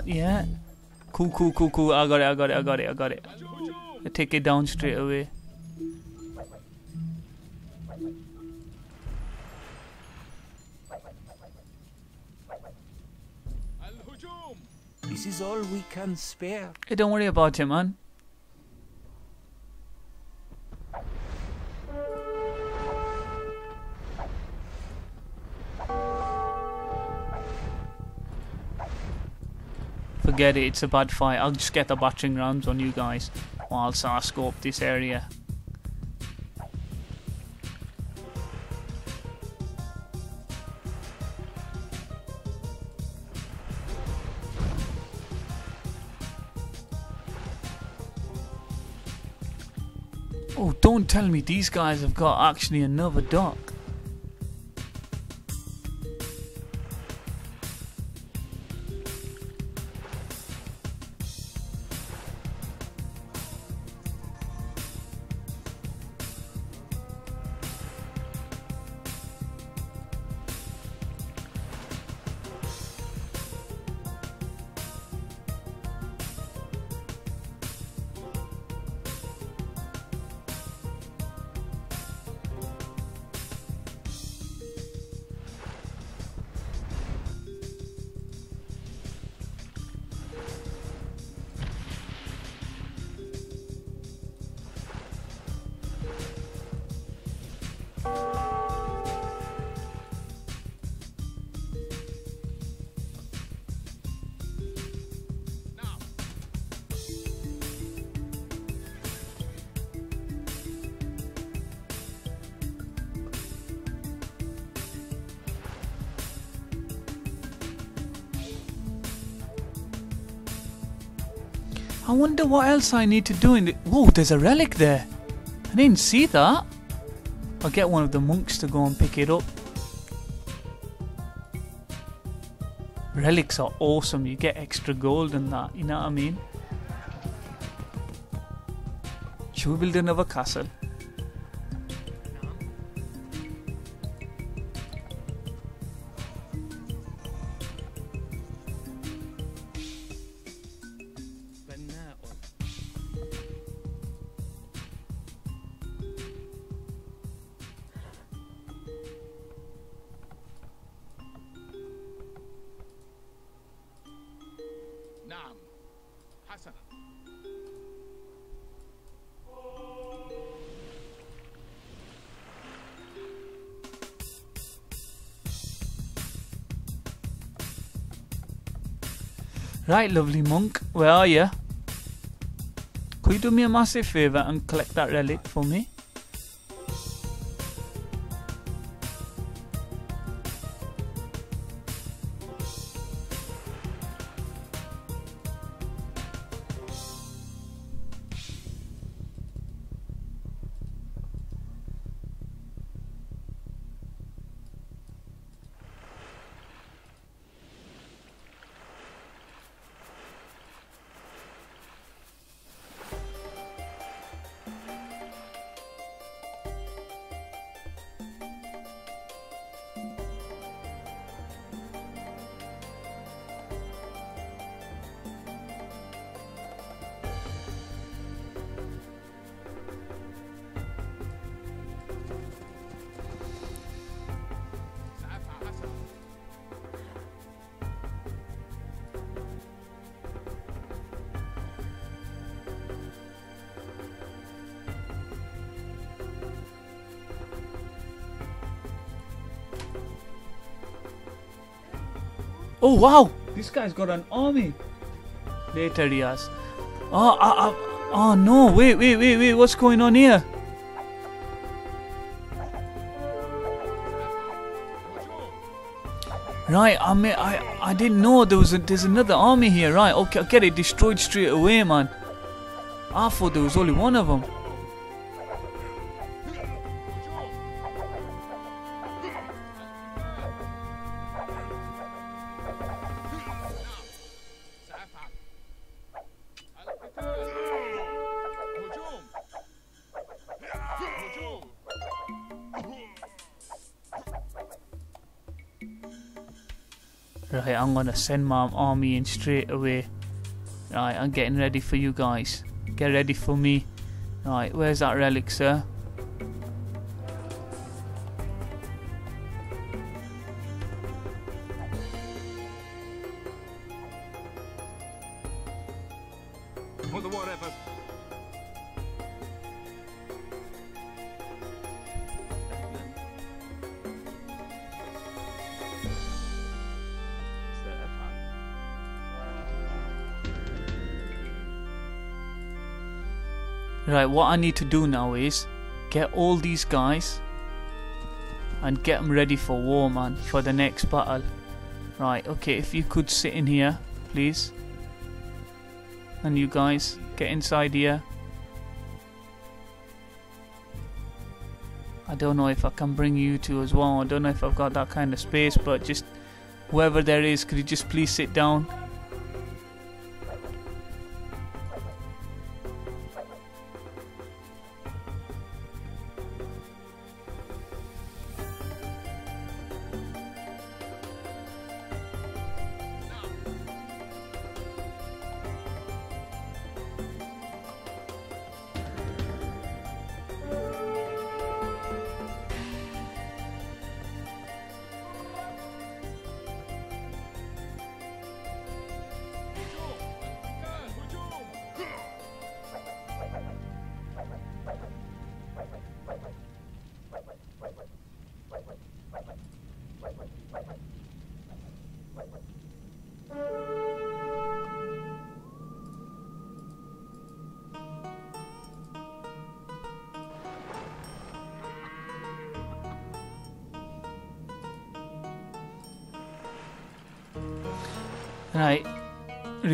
That, yeah. Cool, cool, cool, cool. I got it, I got it, I got it, I got it. I take it down straight away. This is all we can spare. Hey, don't worry about it, man. Forget it, it's a bad fight. I'll just get the battering rams on you guys whilst I scope this area. Oh, don't tell me these guys have got actually another dock. What else I need to do in the. Whoa, there's a relic there. I didn't see that. I'll get one of the monks to go and pick it up. Relics are awesome. You get extra gold and that. You know what I mean? Should we build another castle? Right, lovely monk. Where are you? Could you do me a massive favour and collect that relic for me? Oh wow, this guy's got an army. Later he has. Oh, uh, uh, oh no! Wait, wait, wait, wait! What's going on here? Right, I mean, I I didn't know there was a, there's another army here. Right, okay, I get it destroyed straight away, man. I thought there was only one of them. I'm gonna send my army in straight away. Right, I'm getting ready for you guys. Get ready for me. Right, where's that relic, sir? What I need to do now is get all these guys and get them ready for war, man, for the next battle. Right, okay, if you could sit in here, please. And you guys, get inside here. I don't know if I can bring you two as well. I don't know if I've got that kind of space, but just whoever there is, could you just please sit down?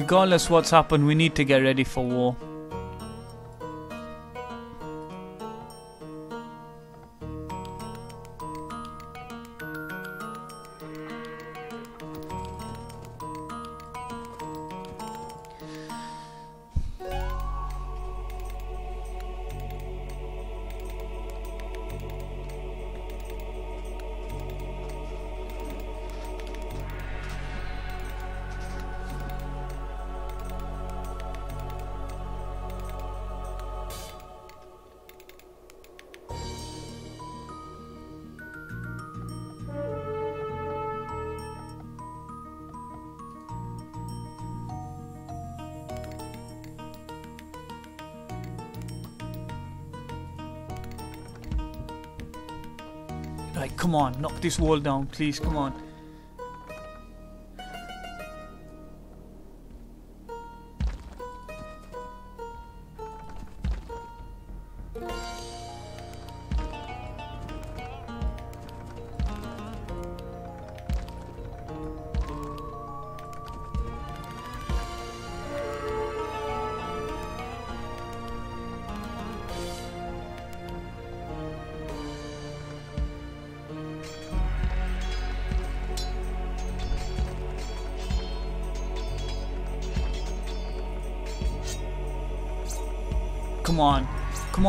Regardless what's happened, we need to get ready for war. Right, come on, knock this wall down, please, come on.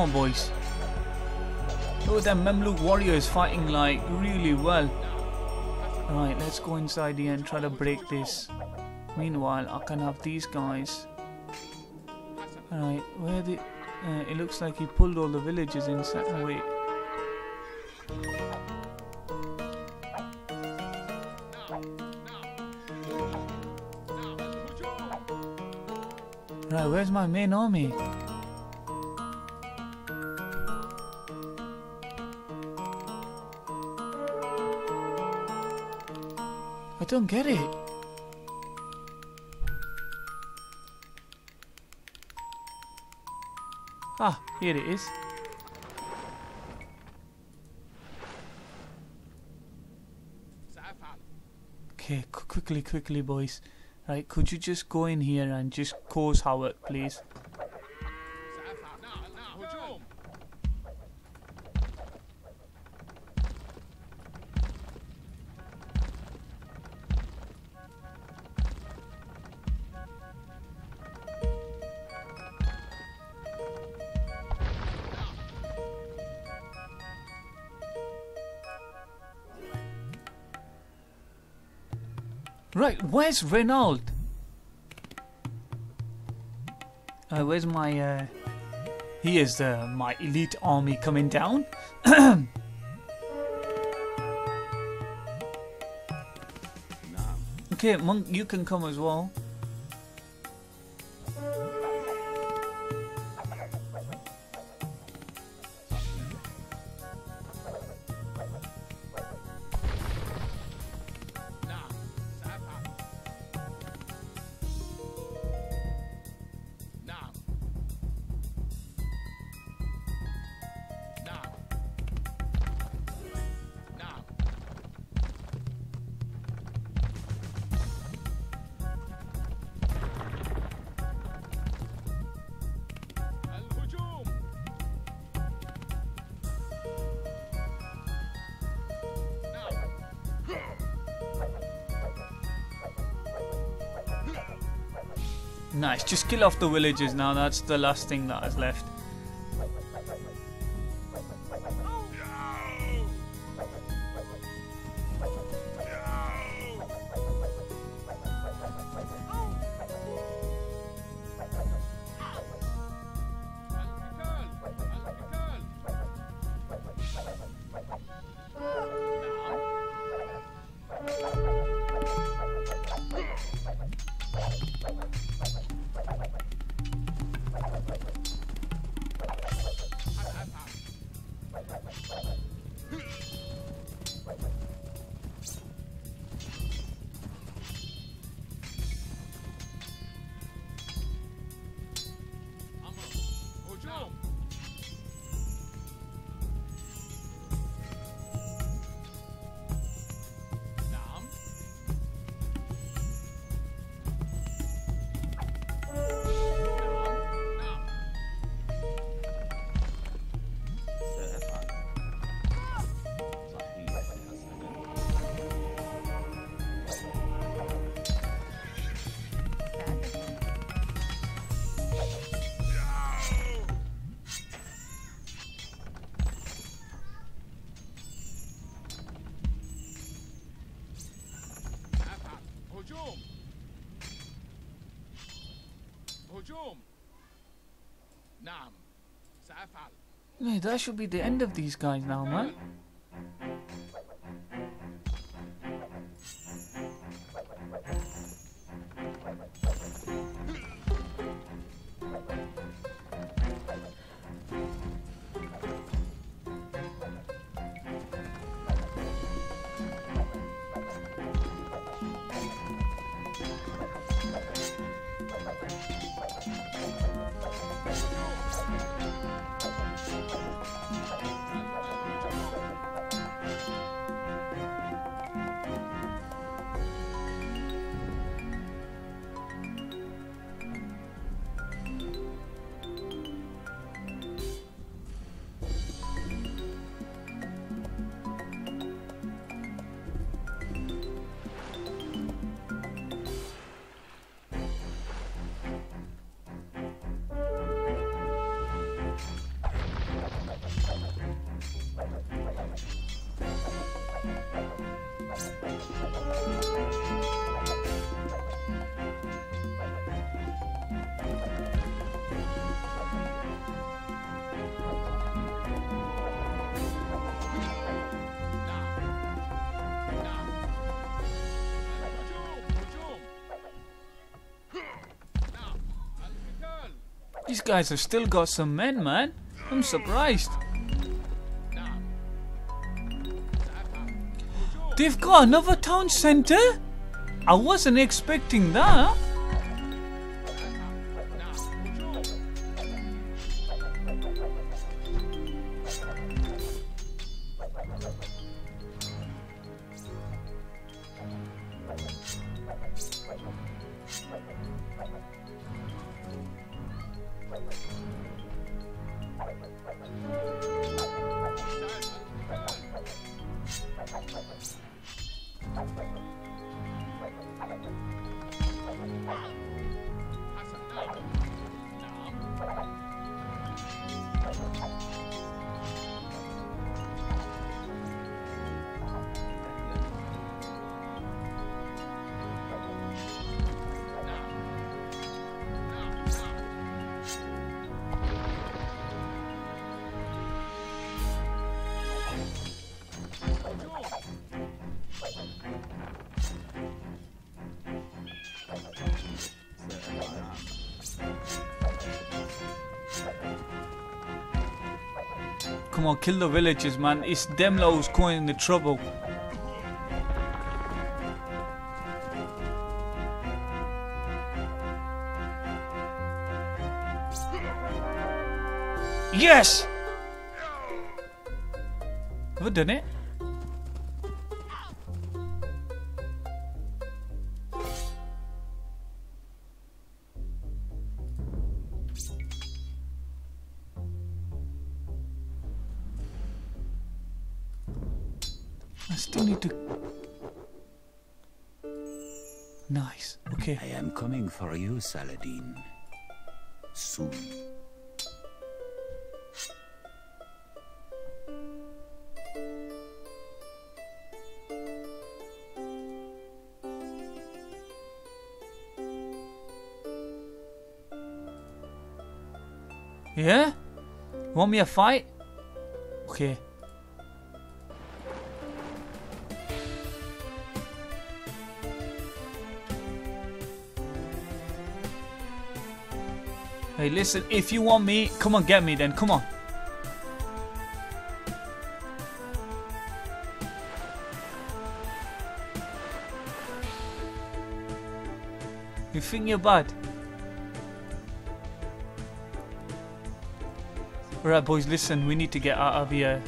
On, boys. Look at them Mameluke warriors fighting like really well. Right, let's go inside here and try to break this. Meanwhile, I can have these guys. Alright, where the... Uh, it looks like he pulled all the villages inside. Oh, wait. Right, where's my main army? don't get it. Ah, here it is. Okay, quickly, quickly, boys. Right, could you just go in here and just cause havoc, please? Where's Reynald? Uh, where's my... Uh... He is the, my elite army coming down. <clears throat> okay, Monk, you can come as well. Nice, just kill off the villagers now. That's the last thing that is left. Hey, that should be the end of these guys now, man. These guys have still got some men, man. I'm surprised. They've got another town center? I wasn't expecting that. Kill the villagers, man. It's them who's causing the trouble. Yes! Have I done it? For you, Saladin. Soon. Yeah? Want me a fight? Okay. Hey, listen, if you want me, come on, get me then, come on. You think you're bad? Alright, boys, listen, we need to get out of here.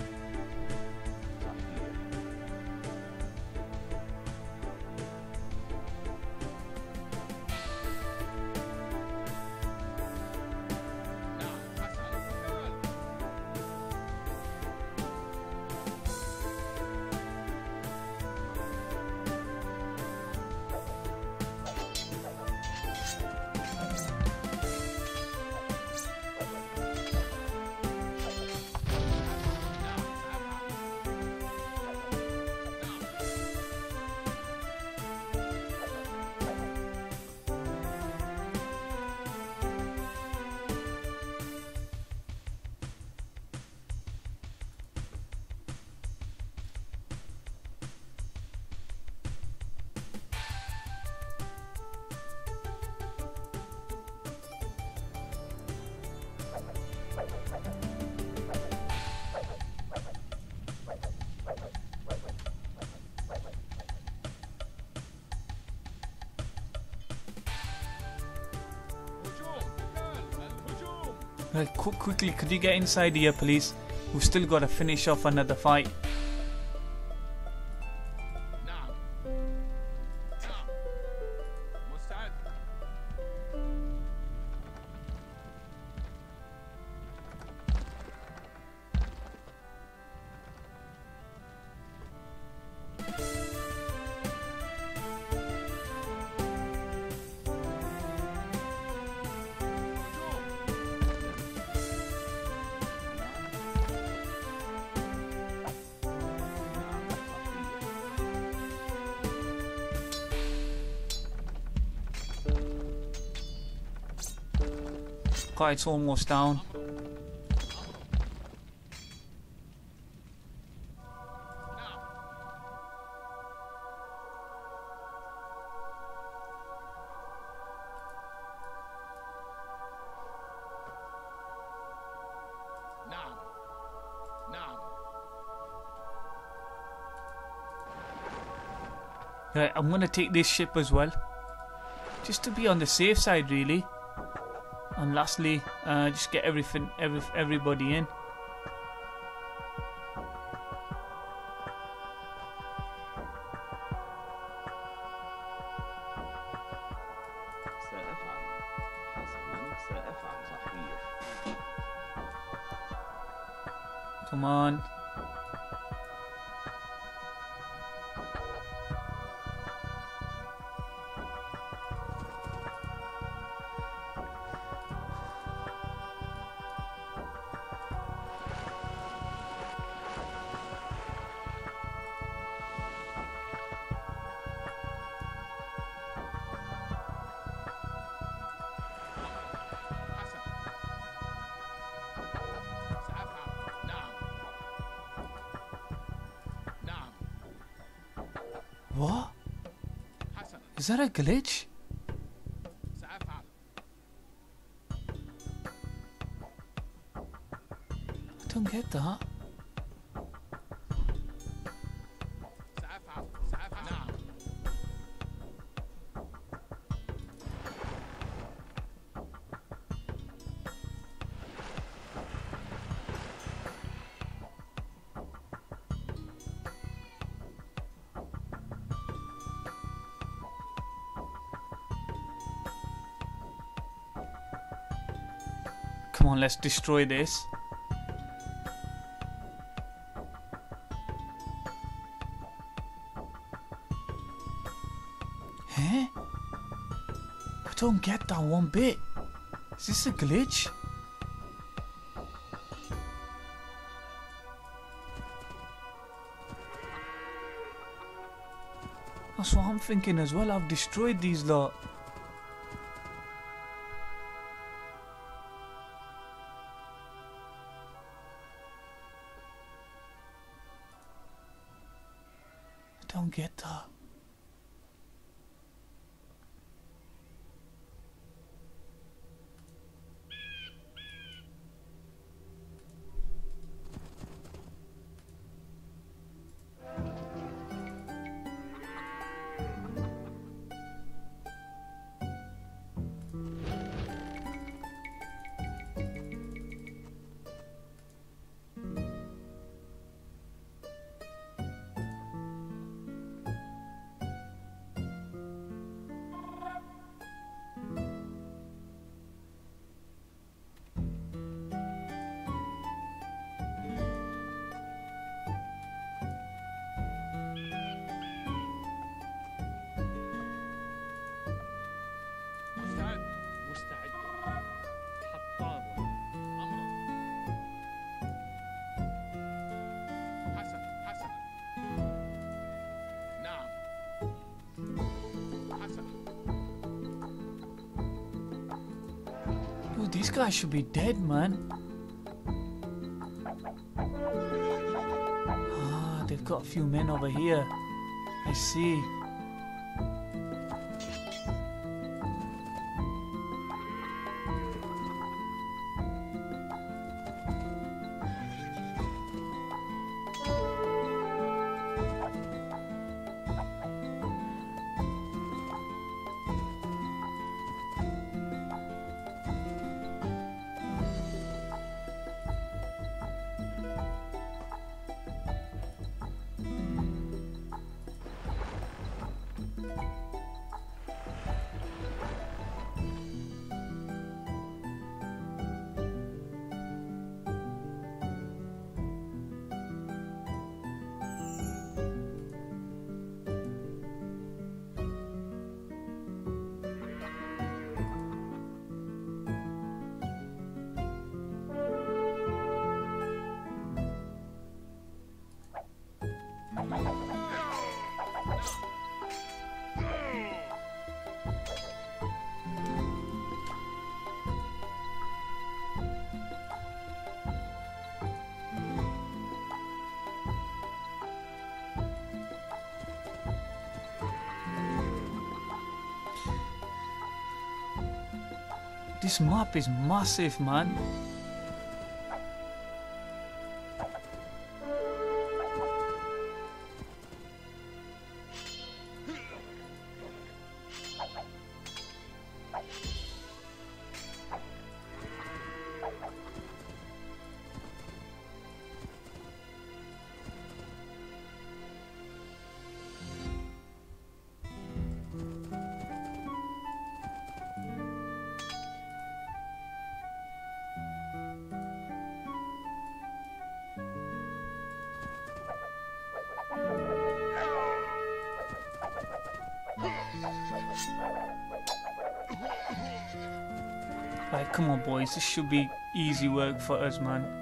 Well, quickly, could you get inside here, please? We've still got to finish off another fight. it's almost down. Right, I'm gonna take this ship as well. Just to be on the safe side, really. And lastly, uh, just get everything, every, everybody in. Is that a glitch? I don't get that. Come on, let's destroy this. Huh? I don't get that one bit. Is this a glitch? That's what I'm thinking as well. I've destroyed these lot. Should be dead, man. Ah, they've got a few men over here. I see. This map is massive, man. Right, come on, boys. This should be easy work for us, man.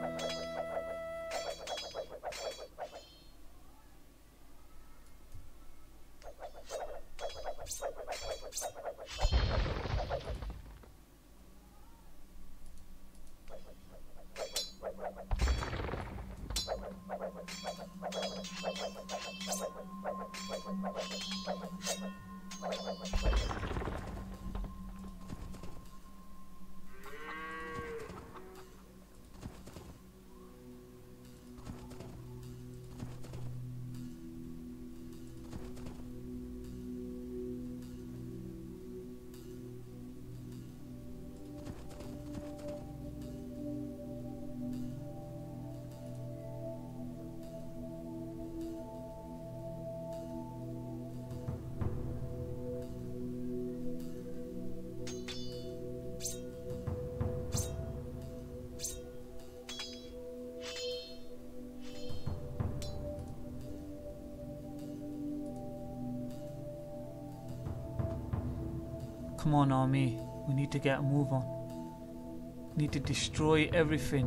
On, army. We need to get a move on. Need to destroy everything.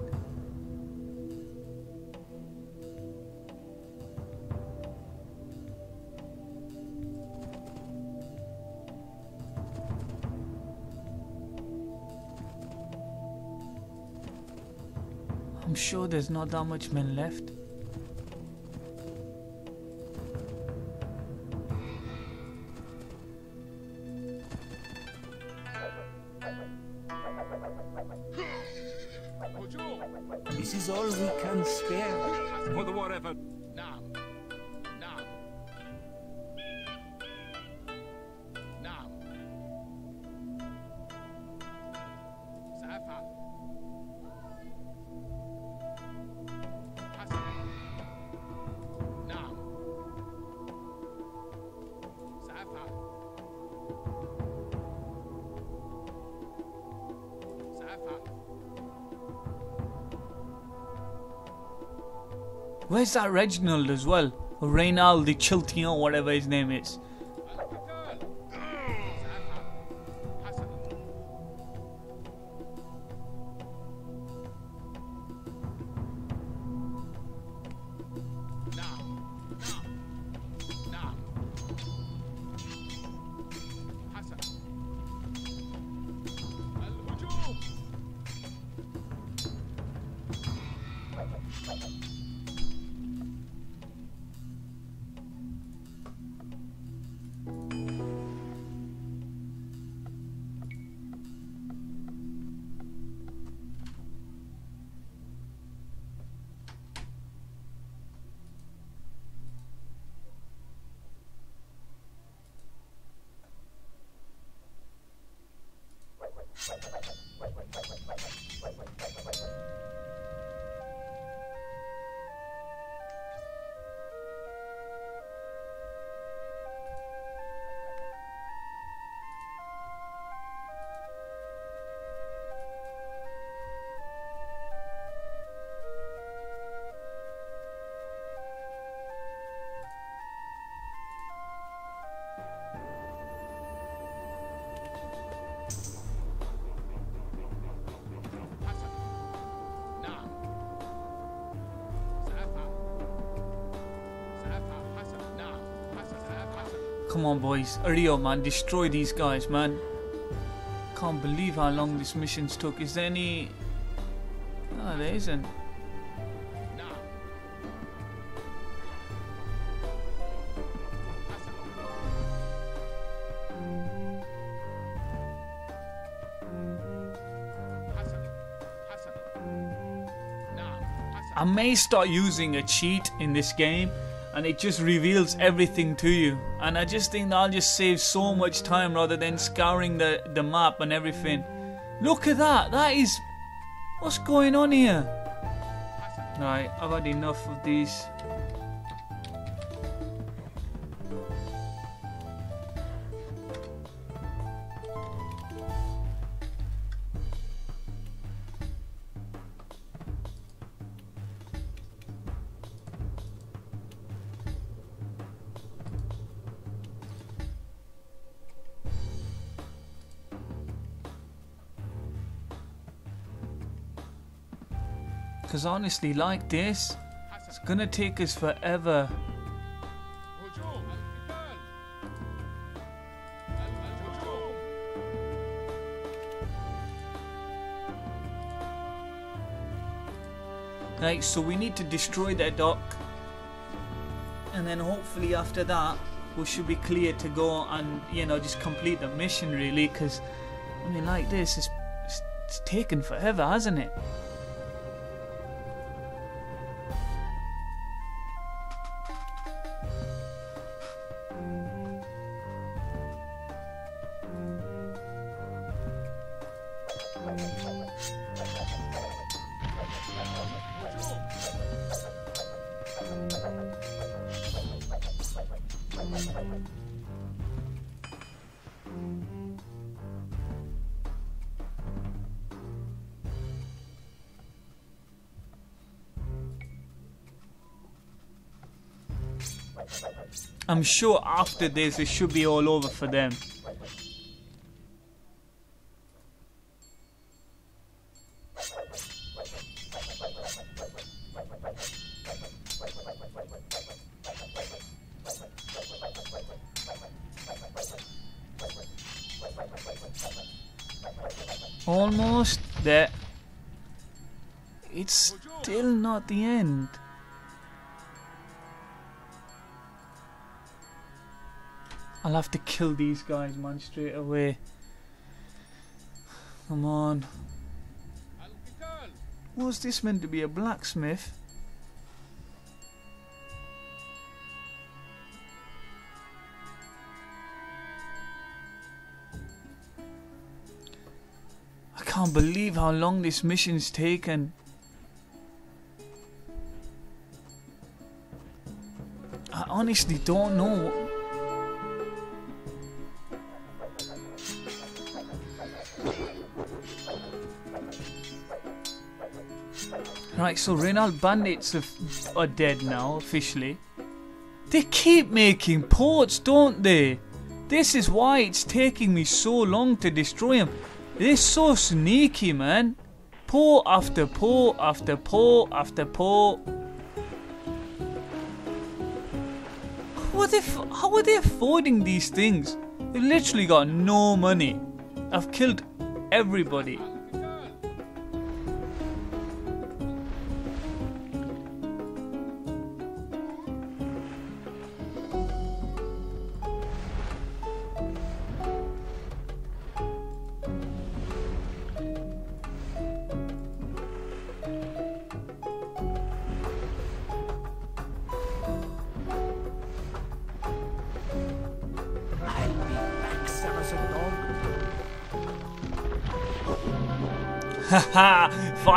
I'm sure there's not that much men left. is that Reginald as well? Or Reynald the Chiltion, whatever his name is. Come on, boys. Hurry up, man. Destroy these guys, man. Can't believe how long these missions took. Is there any... No, there isn't. I may start using a cheat in this game and it just reveals everything to you. And I just think that'll just save so much time rather than scouring the, the map and everything. Look at that! That is. What's going on here? Right, I've had enough of these. because honestly, like this, it's gonna take us forever. Right, so we need to destroy that dock. And then hopefully after that, we should be clear to go and, you know, just complete the mission really, because, I mean, like this, it's, it's taken forever, hasn't it? I'm sure after this it should be all over for them. Almost there. It's still not the end. I'll have to kill these guys, man, straight away. Come on. Was this meant to be a blacksmith? I can't believe how long this mission's taken. I honestly don't know So Reynald Bandits are, are dead now, officially. They keep making ports, don't they? This is why it's taking me so long to destroy them. They're so sneaky, man. Port after port after port after port. How are they, how are they affording these things? They've literally got no money. I've killed everybody.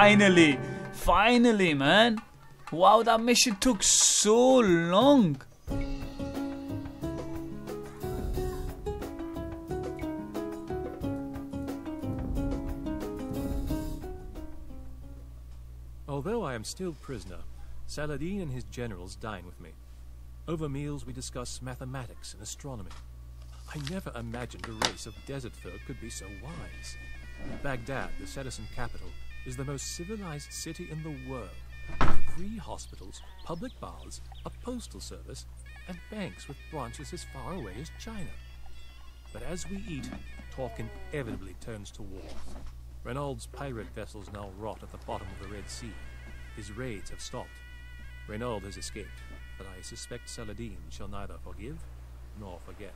Finally! Finally, man! Wow, that mission took so long! Although I am still prisoner, Saladin and his generals dine with me. Over meals we discuss mathematics and astronomy. I never imagined a race of desert folk could be so wise. Baghdad, the Saracen capital, is the most civilized city in the world. Free hospitals, public baths, a postal service, and banks with branches as far away as China. But as we eat, talk inevitably turns to war. Renaud's pirate vessels now rot at the bottom of the Red Sea. His raids have stopped. Renaud has escaped, but I suspect Saladin shall neither forgive nor forget.